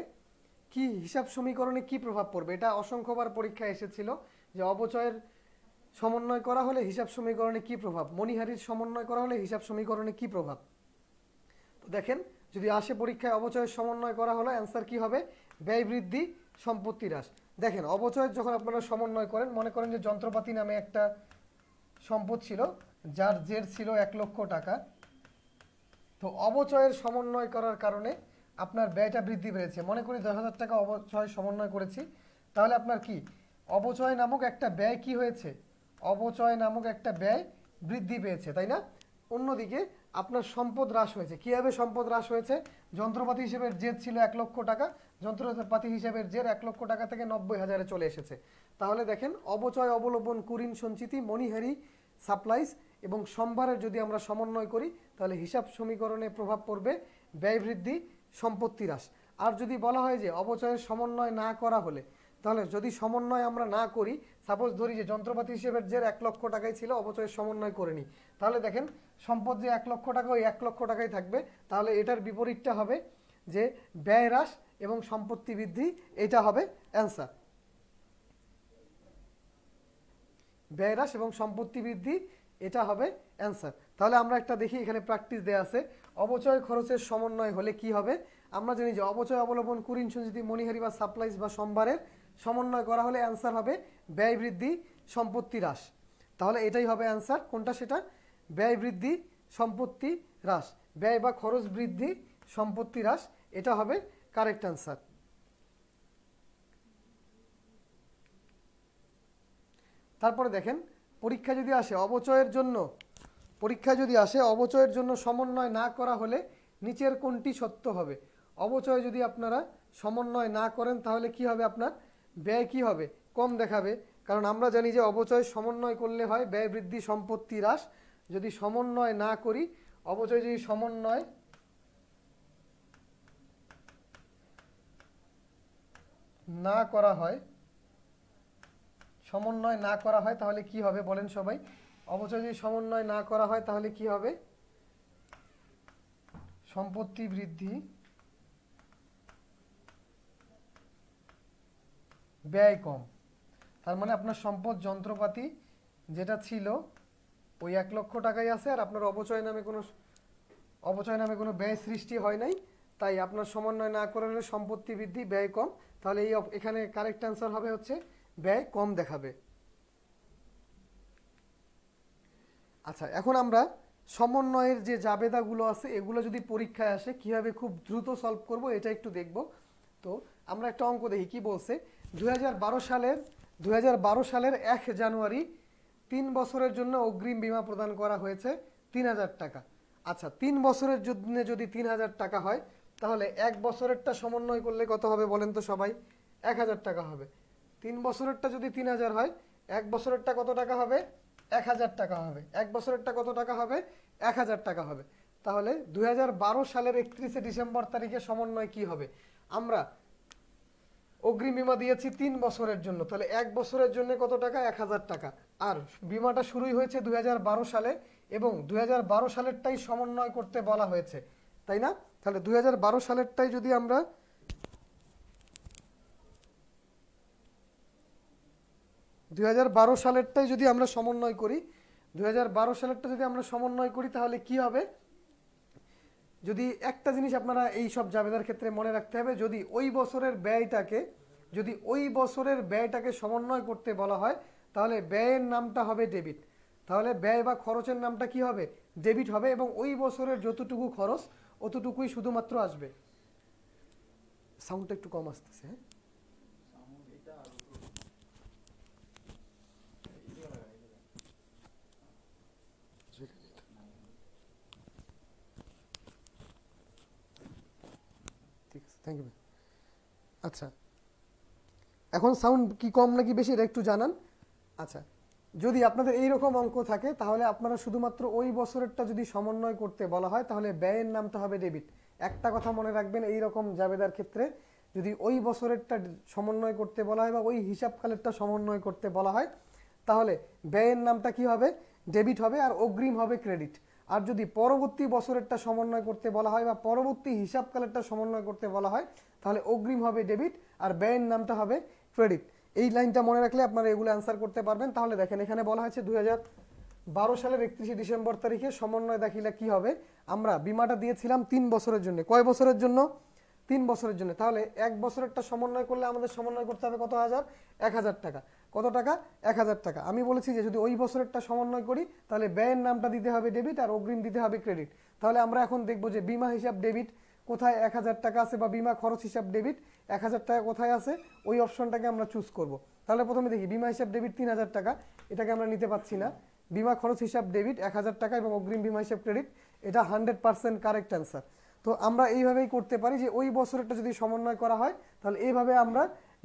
কি হিসাব সমীকরণে কি প্রভাব পড়বে? এটা অসংখ্যবার পরীক্ষা এসেছিল যে অবচয়ের সমন্বয় করা হলে হিসাব সমীকরণে কি প্রভাব? মণিহারির সমন্বয় করা হলে হিসাব সমীকরণে কি প্রভাব? তো দেখেন, যদি আসে পরীক্ষায় অবচয়ের সমন্বয় করা হলো, অ্যান্সার কি হবে? ব্যয় বৃদ্ধি, সম্পত্তি হ্রাস। দেখেন অবচয়ের যখন আপনারা সমন্বয় করেন, মনে করেন যে যন্ত্রপাতি নামে একটা সম্পদ ছিল যার জের ছিল এক লক্ষ টাকা। তো অবচয়ের সমন্বয় করার কারণে আপনার ব্যয়টা বৃদ্ধি পেয়েছে। মনে করি দশ হাজার টাকা অবচয় সমন্বয় করেছি। তাহলে আপনার কি? অবচয় নামক একটা ব্যয় কি হয়েছে? অবচয় নামক একটা ব্যয় বৃদ্ধি পেয়েছে, তাই না? অন্যদিকে আপনার সম্পদ হ্রাস হয়েছে। কীভাবে সম্পদ হ্রাস হয়েছে? যন্ত্রপাতি হিসেবে জের ছিল এক লক্ষ টাকা। যন্ত্রপাতি হিসেবে জের এক লক্ষ টাকা থেকে নব্বই হাজারে চলে এসেছে। তাহলে দেখেন, অবচয় অবলম্বন কুরিন সঞ্চিতি মণিহারি সাপ্লাইজ এবং সম্ভারের যদি আমরা সমন্বয় করি, তাহলে হিসাব সমীকরণে প্রভাব পড়বে, ব্যয় বৃদ্ধি, সম্পত্তি হ্রাস। আর যদি বলা হয় যে অবচয়ের সমন্বয় না করা হলে, তাহলে যদি সমন্বয় আমরা না করি সাপোজ ধরি যে যন্ত্রপাতি হিসেবে যে এক লক্ষ টাকাই ছিল, অবচয়ের সমন্বয় করে নিই। তাহলে দেখেন, সম্পদ যে এক লক্ষ টাকা, ওই এক লক্ষ টাকাই থাকবে। তাহলে এটার বিপরীতটা হবে যে ব্যয় হ্রাস এবং সম্পত্তি বৃদ্ধি, এটা হবে অ্যান্সার। ব্যয় হ্রাস এবং সম্পত্তি বৃদ্ধি, এটা হবে অ্যান্সার তাহলে আমরা একটা দেখি, এখানে প্র্যাকটিস দেওয়া আছে। অবচয় খরচের সমন্বয় হলে কি হবে? আমরা জানি যে অবচয় অবলম্বন কুরিন যদি মণিহারি বা সাপ্লাইজ বা সম্ভারের সমন্বয় করা হলে অ্যান্সার হবে ব্যয় বৃদ্ধি, সম্পত্তি হ্রাস। তাহলে এটাই হবে অ্যান্সার কোনটা সেটা? ব্যয় বৃদ্ধি, সম্পত্তি হ্রাস। ব্যয় বা খরচ বৃদ্ধি, সম্পত্তি হ্রাস। এটা হবে কারেক্ট অ্যান্সার তারপরে দেখেন, পরীক্ষা যদি আসে অবচয়ের জন্য, পরীক্ষা যদি আসে অবচয়ের জন্য সমন্বয় না করা হলে নিচের কোনটি সত্য হবে? অবচয় যদি আপনারা সমন্বয় না করেন, তাহলে কি হবে আপনার? ব্যয় কি হবে? কম দেখাবে। কারণ আমরা জানি যে অবচয় সমন্বয় করলে হয়, ব্যয় বৃদ্ধি, সম্পত্তি হ্রাস। যদি সমন্বয় না করি, অবচয় যদি সমন্বয় না করা হয় সমন্বয় না করা হয়, তাহলে কি হবে বলেন সবাই? অবচয় যদি সমন্বয় না করা হয়, তাহলে কি হবে? সম্পত্তি বৃদ্ধি, ব্যয় কম। তার মানে আপনার সম্পদ যন্ত্রপাতি যেটা ছিল, ওই এক লক্ষ টাকাই আছে, আর আপনার অবচয় নামে কোনো অবচয় নামে কোনো ব্যয় সৃষ্টি হয় নাই। তাই আপনার সমন্বয় না করলে সম্পত্তি বৃদ্ধি, ব্যয় কম। তাহলে এই এখানে কারেক্ট অ্যান্সার হবে হচ্ছে ব্যয় কম দেখাবে। আচ্ছা এখন আমরা সমন্বয়ের যে জাবেদাগুলো আছে, এগুলো যদি পরীক্ষায় আসে, কীভাবে খুব দ্রুত সলভ করব, এটা একটু দেখব। তো আমরা একটা অঙ্ক দেখি, কি বলছে? দুই সালের দু হাজার বারো সালের এক জানুয়ারি, তিন বছরের জন্য অগ্রিম বিমা প্রদান করা হয়েছে তিন হাজার টাকা। আচ্ছা তিন বছরের জন্য যদি তিন হাজার টাকা হয়, তাহলে এক বছরেরটা সমন্বয় করলে কত হবে বলেন তো সবাই? এক হাজার টাকা হবে। তিন বছরেরটা যদি তিন হাজার হয়, এক বছরেরটা কত টাকা হবে? এক হাজার টাকা হবে। এক বছরেরটা কত টাকা হবে? এক হাজার টাকা হবে। তাহলে দু হাজার বারো সালের একত্রিশে ডিসেম্বর তারিখে সমন্বয় কি হবে? আমরা অগ্রিম বিমা দিয়েছি তিন বছরের জন্য। তাহলে এক বছরের জন্য কত টাকা? এক হাজার টাকা। আর বিমাটা শুরুই হয়েছে দুই হাজার বারো সালে এবং দুই সালেরটাই সমন্বয় করতে বলা হয়েছে। তাই না? তাহলে দুই সালেরটাই যদি আমরা দু হাজার বারো সালেরটাই যদি আমরা সমন্বয় করি দু হাজার বারো সালেরটা যদি আমরা সমন্বয় করি, তাহলে কি হবে? যদি একটা জিনিস আপনারা এই সব জাবেদার ক্ষেত্রে মনে রাখতে হবে, যদি ওই বছরের ব্যয়টাকে, যদি ওই বছরের ব্যয়টাকে সমন্বয় করতে বলা হয়, তাহলে ব্যয়ের নামটা হবে ডেবিট। তাহলে ব্যয় বা খরচের নামটা কি হবে? ডেবিট হবে এবং ওই বছরের যতটুকু খরচ, অতটুকুই শুধুমাত্র আসবে। সাউন্ডটা একটু কম আসতেছে হ্যাঁ ঠিক আছে থ্যাংক ইউ আচ্ছা। এখন সাউন্ড কি কম নাকি বেশি, এটা একটু জানান। আচ্ছা। যদি আপনাদের এই রকম অঙ্ক থাকে, তাহলে আপনারা শুধুমাত্র ওই বছরেরটা যদি সমন্বয় করতে বলা হয়, তাহলে ব্যয়ের নামটা হবে ডেবিট একটা কথা মনে রাখবেন এই রকম জাবেদার ক্ষেত্রে যদি ওই বছরেরটা সমন্বয় করতে বলা হয় বা ওই হিসাবকালেরটা সমন্বয় করতে বলা হয়, তাহলে ব্যয়ের নামটা কি হবে? ডেবিট হবে আর অগ্রিম হবে ক্রেডিট আর যদি পরবর্তী বছরেরটা সমন্বয় করতে বলা হয় বা পরবর্তী হিসাবকালেরটা সমন্বয় করতে বলা হয়, তাহলে অগ্রিম হবে ডেবিট আর ব্যয়ের নামটা হবে ক্রেডিট। এই লাইনটা মনে রাখলে আপনারা এগুলো অ্যান্সার করতে পারবেন। তাহলে দেখেন, এখানে বলা হয়েছে দুই বারো সালের একত্রিশে ডিসেম্বর তারিখে সমন্বয় দেখিলে কি হবে? আমরা বিমাটা দিয়েছিলাম তিন বছরের জন্য। কয় বছরের জন্য? তিন বছরের জন্য। তাহলে এক বছরেরটা সমন্বয় করলে আমাদের সমন্বয় করতে হবে কত হাজার? এক হাজার টাকা। কত টাকা? এক হাজার টাকা। আমি বলেছি যে যদি ওই বছরেরটা সমন্বয় করি, তাহলে ব্যয়ের নামটা দিতে হবে ডেবিট আর অগ্রিম দিতে হবে ক্রেডিট তাহলে আমরা এখন দেখব যে বিমা হিসাব ডেবিট কোথায় এক হাজার টাকা আছে বা বিমা খরচ হিসাব ডেবিট এক হাজার টাকা কোথায় আছে, ওই অপশনটাকে আমরা চুজ করব। তাহলে প্রথমে দেখি, বিমা হিসাব ডেবিট তিন হাজার টাকা। এটাকে আমরা নিতে পাচ্ছি না। বিমা খরচ হিসাব ডেবিট এক হাজার টাকা এবং অগ্রিম বিমা হিসাব ক্রেডিট এটা হান্ড্রেড পার্সেন্ট কারেক্ট অ্যান্সার তো আমরা এইভাবেই করতে পারি যে ওই বছরেরটা যদি সমন্বয় করা হয়, তাহলে এইভাবে আমরা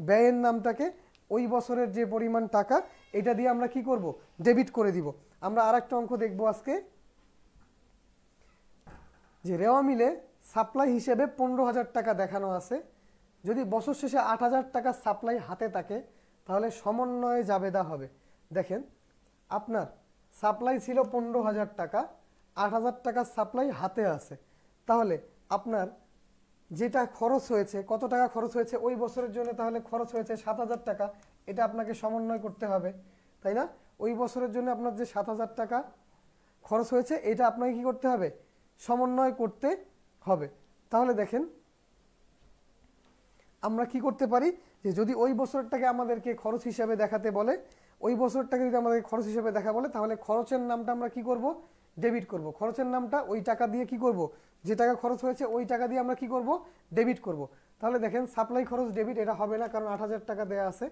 ব্যয়ের নামটাকে ওই বছরের যে পরিমাণ টাকা, এটা দিয়ে আমরা কি করব? ডেবিট করে দিব। আমরা আরেকটা অঙ্ক দেখব আজকে। যে রেওয়া মিলে সাপ্লাই হিসেবে পনেরো হাজার টাকা দেখানো আছে। যদি বছর শেষে আট হাজার টাকা সাপ্লাই হাতে থাকে, তাহলে সমন্বয়ে জাবেদা হবে। দেখেন, আপনার সাপ্লাই ছিল পনেরো হাজার টাকা, আট হাজার টাকার সাপ্লাই হাতে আছে। তাহলে আপনার যেটা খরচ হয়েছে, কত টাকা খরচ হয়েছে ওই বছরের জন্য তাহলে খরচ হয়েছে সাত হাজার টাকা। এটা আপনাকে সমন্বয় করতে হবে, তাই না? ওই বছরের জন্য আপনার যে সাত হাজার টাকা খরচ হয়েছে, এটা আপনাকে কি করতে হবে? সমন্বয় করতে হবে। তাহলে দেখেন, আমরা কি করতে পারি? যে যদি ওই বছরটাকে আমাদেরকে খরচ হিসাবে দেখাতে বলে, ওই বছরটাকে যদি আমাদেরকে খরচ হিসাবে দেখা বলে, তাহলে খরচের নামটা আমরা কি করব? ডেবিট করব। খরচের নামটা ওই টাকা দিয়ে কি করব? যে টাকা খরচ হয়েছে, ওই টাকা দিয়ে আমরা কি করব? ডেবিট করব। তাহলে দেখেন সাপ্লাই খরচ ডেবিট এটা হবে না, কারণ আট হাজার টাকা দেওয়া আছে।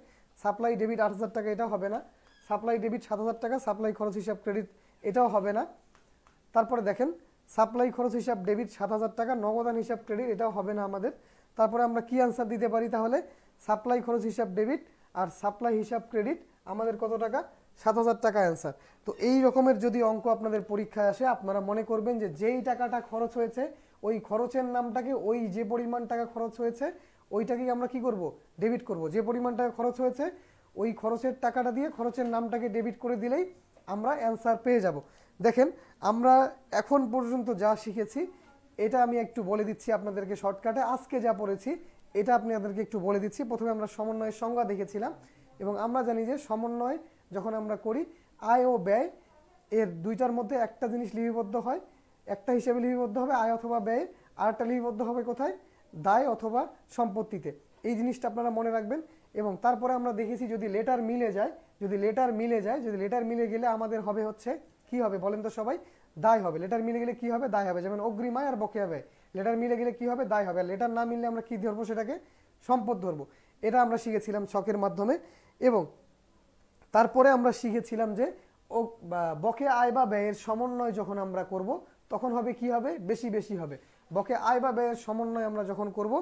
সাপ্লাই ডেবিট আট হাজার টাকা এটা হবে না। সাপ্লাই ডেবিট সাত হাজার টাকা সাপ্লাই খরচ হিসাব ক্রেডিট এটাও হবে না। তারপরে দেখেন সাপ্লাই খরচ হিসাব ডেবিট সাত হাজার টাকা, নগদান হিসাব ক্রেডিট এটাও হবে না আমাদের। তারপরে আমরা কি আনসার দিতে পারি তাহলে? সাপ্লাই খরচ হিসাব ডেবিট আর সাপ্লাই হিসাব ক্রেডিট আমাদের কত টাকা? সাত হাজার টাকা অ্যান্সার তো এই রকমের যদি অঙ্ক আপনাদের পরীক্ষায় আসে, আপনারা মনে করবেন যে যেই টাকাটা খরচ হয়েছে, ওই খরচের নামটাকে ওই যে পরিমাণ টাকা খরচ হয়েছে ওইটাকেই আমরা কি করব? ডেবিট করব। যে পরিমাণ টাকা খরচ হয়েছে, ওই খরচের টাকাটা দিয়ে খরচের নামটাকে ডেবিট করে দিলেই আমরা অ্যান্সার পেয়ে যাব। দেখেন, আমরা এখন পর্যন্ত যা শিখেছি, এটা আমি একটু বলে দিচ্ছি আপনাদেরকে শর্টকাটে আজকে যা পড়েছি, এটা আপনাদেরকে একটু বলে দিচ্ছি। প্রথমে আমরা সমন্বয়ের সংজ্ঞা দেখেছিলাম এবং আমরা জানি যে সমন্বয় যখন আমরা করি, আয় ও ব্যয়, এর দুইটার মধ্যে একটা জিনিস লিপিবদ্ধ হয়, একটা হিসেবে লিপিবদ্ধ হবে আয় অথবা ব্যয় আর একটা লিপিবদ্ধ হবে কোথায়? দায় অথবা সম্পত্তিতে। এই জিনিসটা আপনারা মনে রাখবেন। এবং তারপরে আমরা দেখেছি যদি লেটার মিলে যায়, যদি লেটার মিলে যায়, যদি লেটার মিলে গেলে আমাদের হবে হচ্ছে, কি হবে বলেন তো সবাই? দায় হবে। লেটার মিলে গেলে কি হবে? দায় হবে। যেমন অগ্রিমায় আর বকেয়া ব্যয়। লেটার মিলে গেলে কি হবে? দায় হবে। আর লেটার না মিললে আমরা কি ধরবো? সেটাকে সম্পদ ধরবো। এটা আমরা শিখেছিলাম ছকের মাধ্যমে। এবং তারপরে আমরা শিখেছিলাম যে ও বকে আয় বা ব্যয়ের সমন্বয় যখন আমরা করব, তখন হবে কি হবে? বেশি বেশি হবে। বকে আয় বা ব্যয়ের সমন্বয় আমরা যখন করব,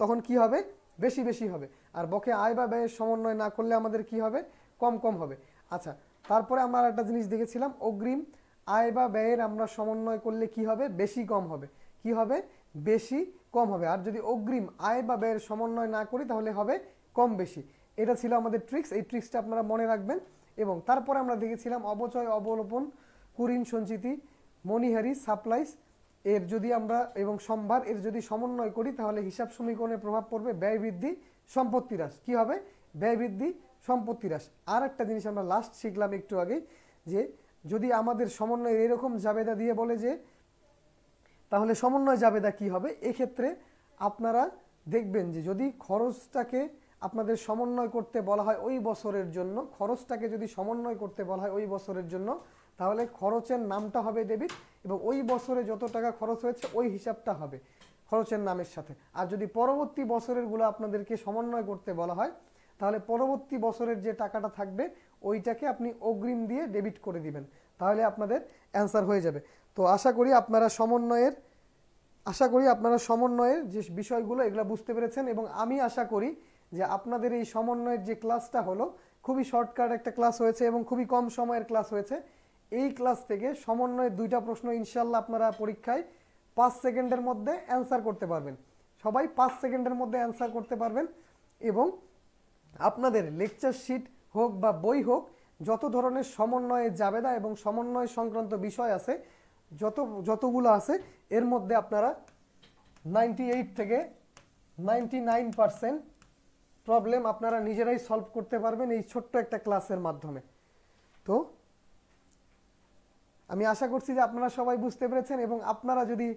তখন কি হবে? বেশি বেশি হবে। আর বকে আয় বা ব্যয়ের সমন্বয় না করলে আমাদের কি হবে? কম কম হবে। আচ্ছা তারপরে আমরা একটা জিনিস দেখেছিলাম, অগ্রিম আয় বা ব্যয়ের আমরা সমন্বয় করলে কি হবে? বেশি কম হবে। কি হবে? বেশি কম হবে। আর যদি অগ্রিম আয় বা ব্যয়ের সমন্বয় না করি, তাহলে হবে কম বেশি। এটা ছিল আমাদের ট্রিক্স এই ট্রিক্সটা আপনারা মনে রাখবেন। এবং তারপরে আমরা দেখেছিলাম অবচয়, অবলোপন, কুরিন সঞ্চিতি মনিহারি সাপ্লাইস। এর যদি আমরা, এবং সম্ভার, এর যদি সমন্বয় করি, তাহলে হিসাব সমীকরণে প্রভাব পড়বে ব্যয় বৃদ্ধি, সম্পত্তি হ্রাস। কী হবে? ব্যয় বৃদ্ধি, সম্পত্তি হ্রাস। আর একটা জিনিস আমরা লাস্ট শিখলাম একটু আগে, যে যদি আমাদের সমন্বয় এরকম জাবেদা দিয়ে বলে যে, তাহলে সমন্বয় জাবেদা কি হবে? এক্ষেত্রে আপনারা দেখবেন যে যদি খরচটাকে আপনাদের সমন্বয় করতে বলা হয় ওই বছরের জন্য, খরচটাকে যদি সমন্বয় করতে বলা হয় ওই বছরের জন্য, তাহলে খরচের নামটা হবে ডেবিট এবং ওই বছরে যত টাকা খরচ হয়েছে ওই হিসাবটা হবে খরচের নামের সাথে। আর যদি পরবর্তী বছরেরগুলো আপনাদেরকে সমন্বয় করতে বলা হয়, তাহলে পরবর্তী বছরের যে টাকাটা থাকবে, ওইটাকে আপনি অগ্রিম দিয়ে ডেবিট করে দিবেন। তাহলে আপনাদের অ্যান্সার হয়ে যাবে। তো আশা করি আপনারা সমন্বয়ের, আশা করি আপনারা সমন্বয়ের যে বিষয়গুলো, এগুলো বুঝতে পেরেছেন এবং আমি আশা করি যে আপনাদের এই সমন্বয়ের যে ক্লাসটা হলো, খুবই শর্টকাট একটা ক্লাস হয়েছে এবং খুবই কম সময়ের ক্লাস হয়েছে। এই ক্লাস থেকে সমন্বয়ের দুইটা প্রশ্ন ইনশাল্লাহ আপনারা পরীক্ষায় পাঁচ সেকেন্ডের মধ্যে অ্যান্সার করতে পারবেন। সবাই পাঁচ সেকেন্ডের মধ্যে অ্যান্সার করতে পারবেন এবং আপনাদের লেকচার শিট হোক বা বই হোক, যত ধরনের সমন্বয়ে জাবেদা এবং সমন্বয় সংক্রান্ত বিষয় আছে, যত, যতগুলো আছে, এর মধ্যে আপনারা নাইনটি এইট থেকে নাইনটি নাইন পারসেন্ট প্রবলেম আপনারা নিজেরাই সলভ করতে পারবেন এই ছোট্ট একটা ক্লাসের মাধ্যমে। তো, আমি আশা করছি যে আপনারা সবাই বুঝতে পেরেছেন এবং আপনারা যদি,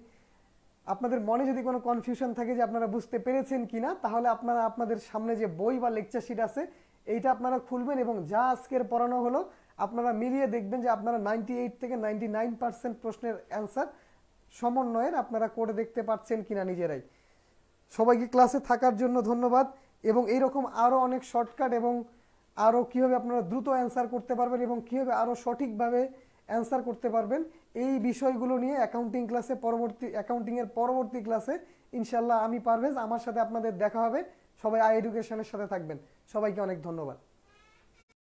আপনাদের মনে যদি কোনো কনফিউশন থাকে যে আপনারা বুঝতে পেরেছেন কি না তাহলে আপনারা আপনাদের সামনে যে বই বা লেকচার শিট আছে, এইটা আপনারা খুলবেন এবং যা আজকের পড়ানো হলো, আপনারা মিলিয়ে দেখবেন যে আপনারা নাইনটি এইট থেকে নাইনটি নাইন পার্সেন্ট প্রশ্নের অ্যান্সার সমন্বয়ের আপনারা করে দেখতে পাচ্ছেন কিনা নিজেরাই। সবাইকে ক্লাসে থাকার জন্য ধন্যবাদ। এবং এইরকম আরও অনেক শর্টকাট এবং আরও কীভাবে আপনারা দ্রুত অ্যান্সার করতে পারবেন এবং কীভাবে আরও সঠিকভাবে অ্যান্সার করতে পারবেন, এই বিষয়গুলো নিয়ে অ্যাকাউন্টিং ক্লাসে পরবর্তী অ্যাকাউন্টিংয়ের পরবর্তী ক্লাসে ইনশাল্লাহ আমি পারভেজ, আমার সাথে আপনাদের দেখা হবে। সবাই আই এডুকেশনের সাথে থাকবেন। সবাইকে অনেক ধন্যবাদ।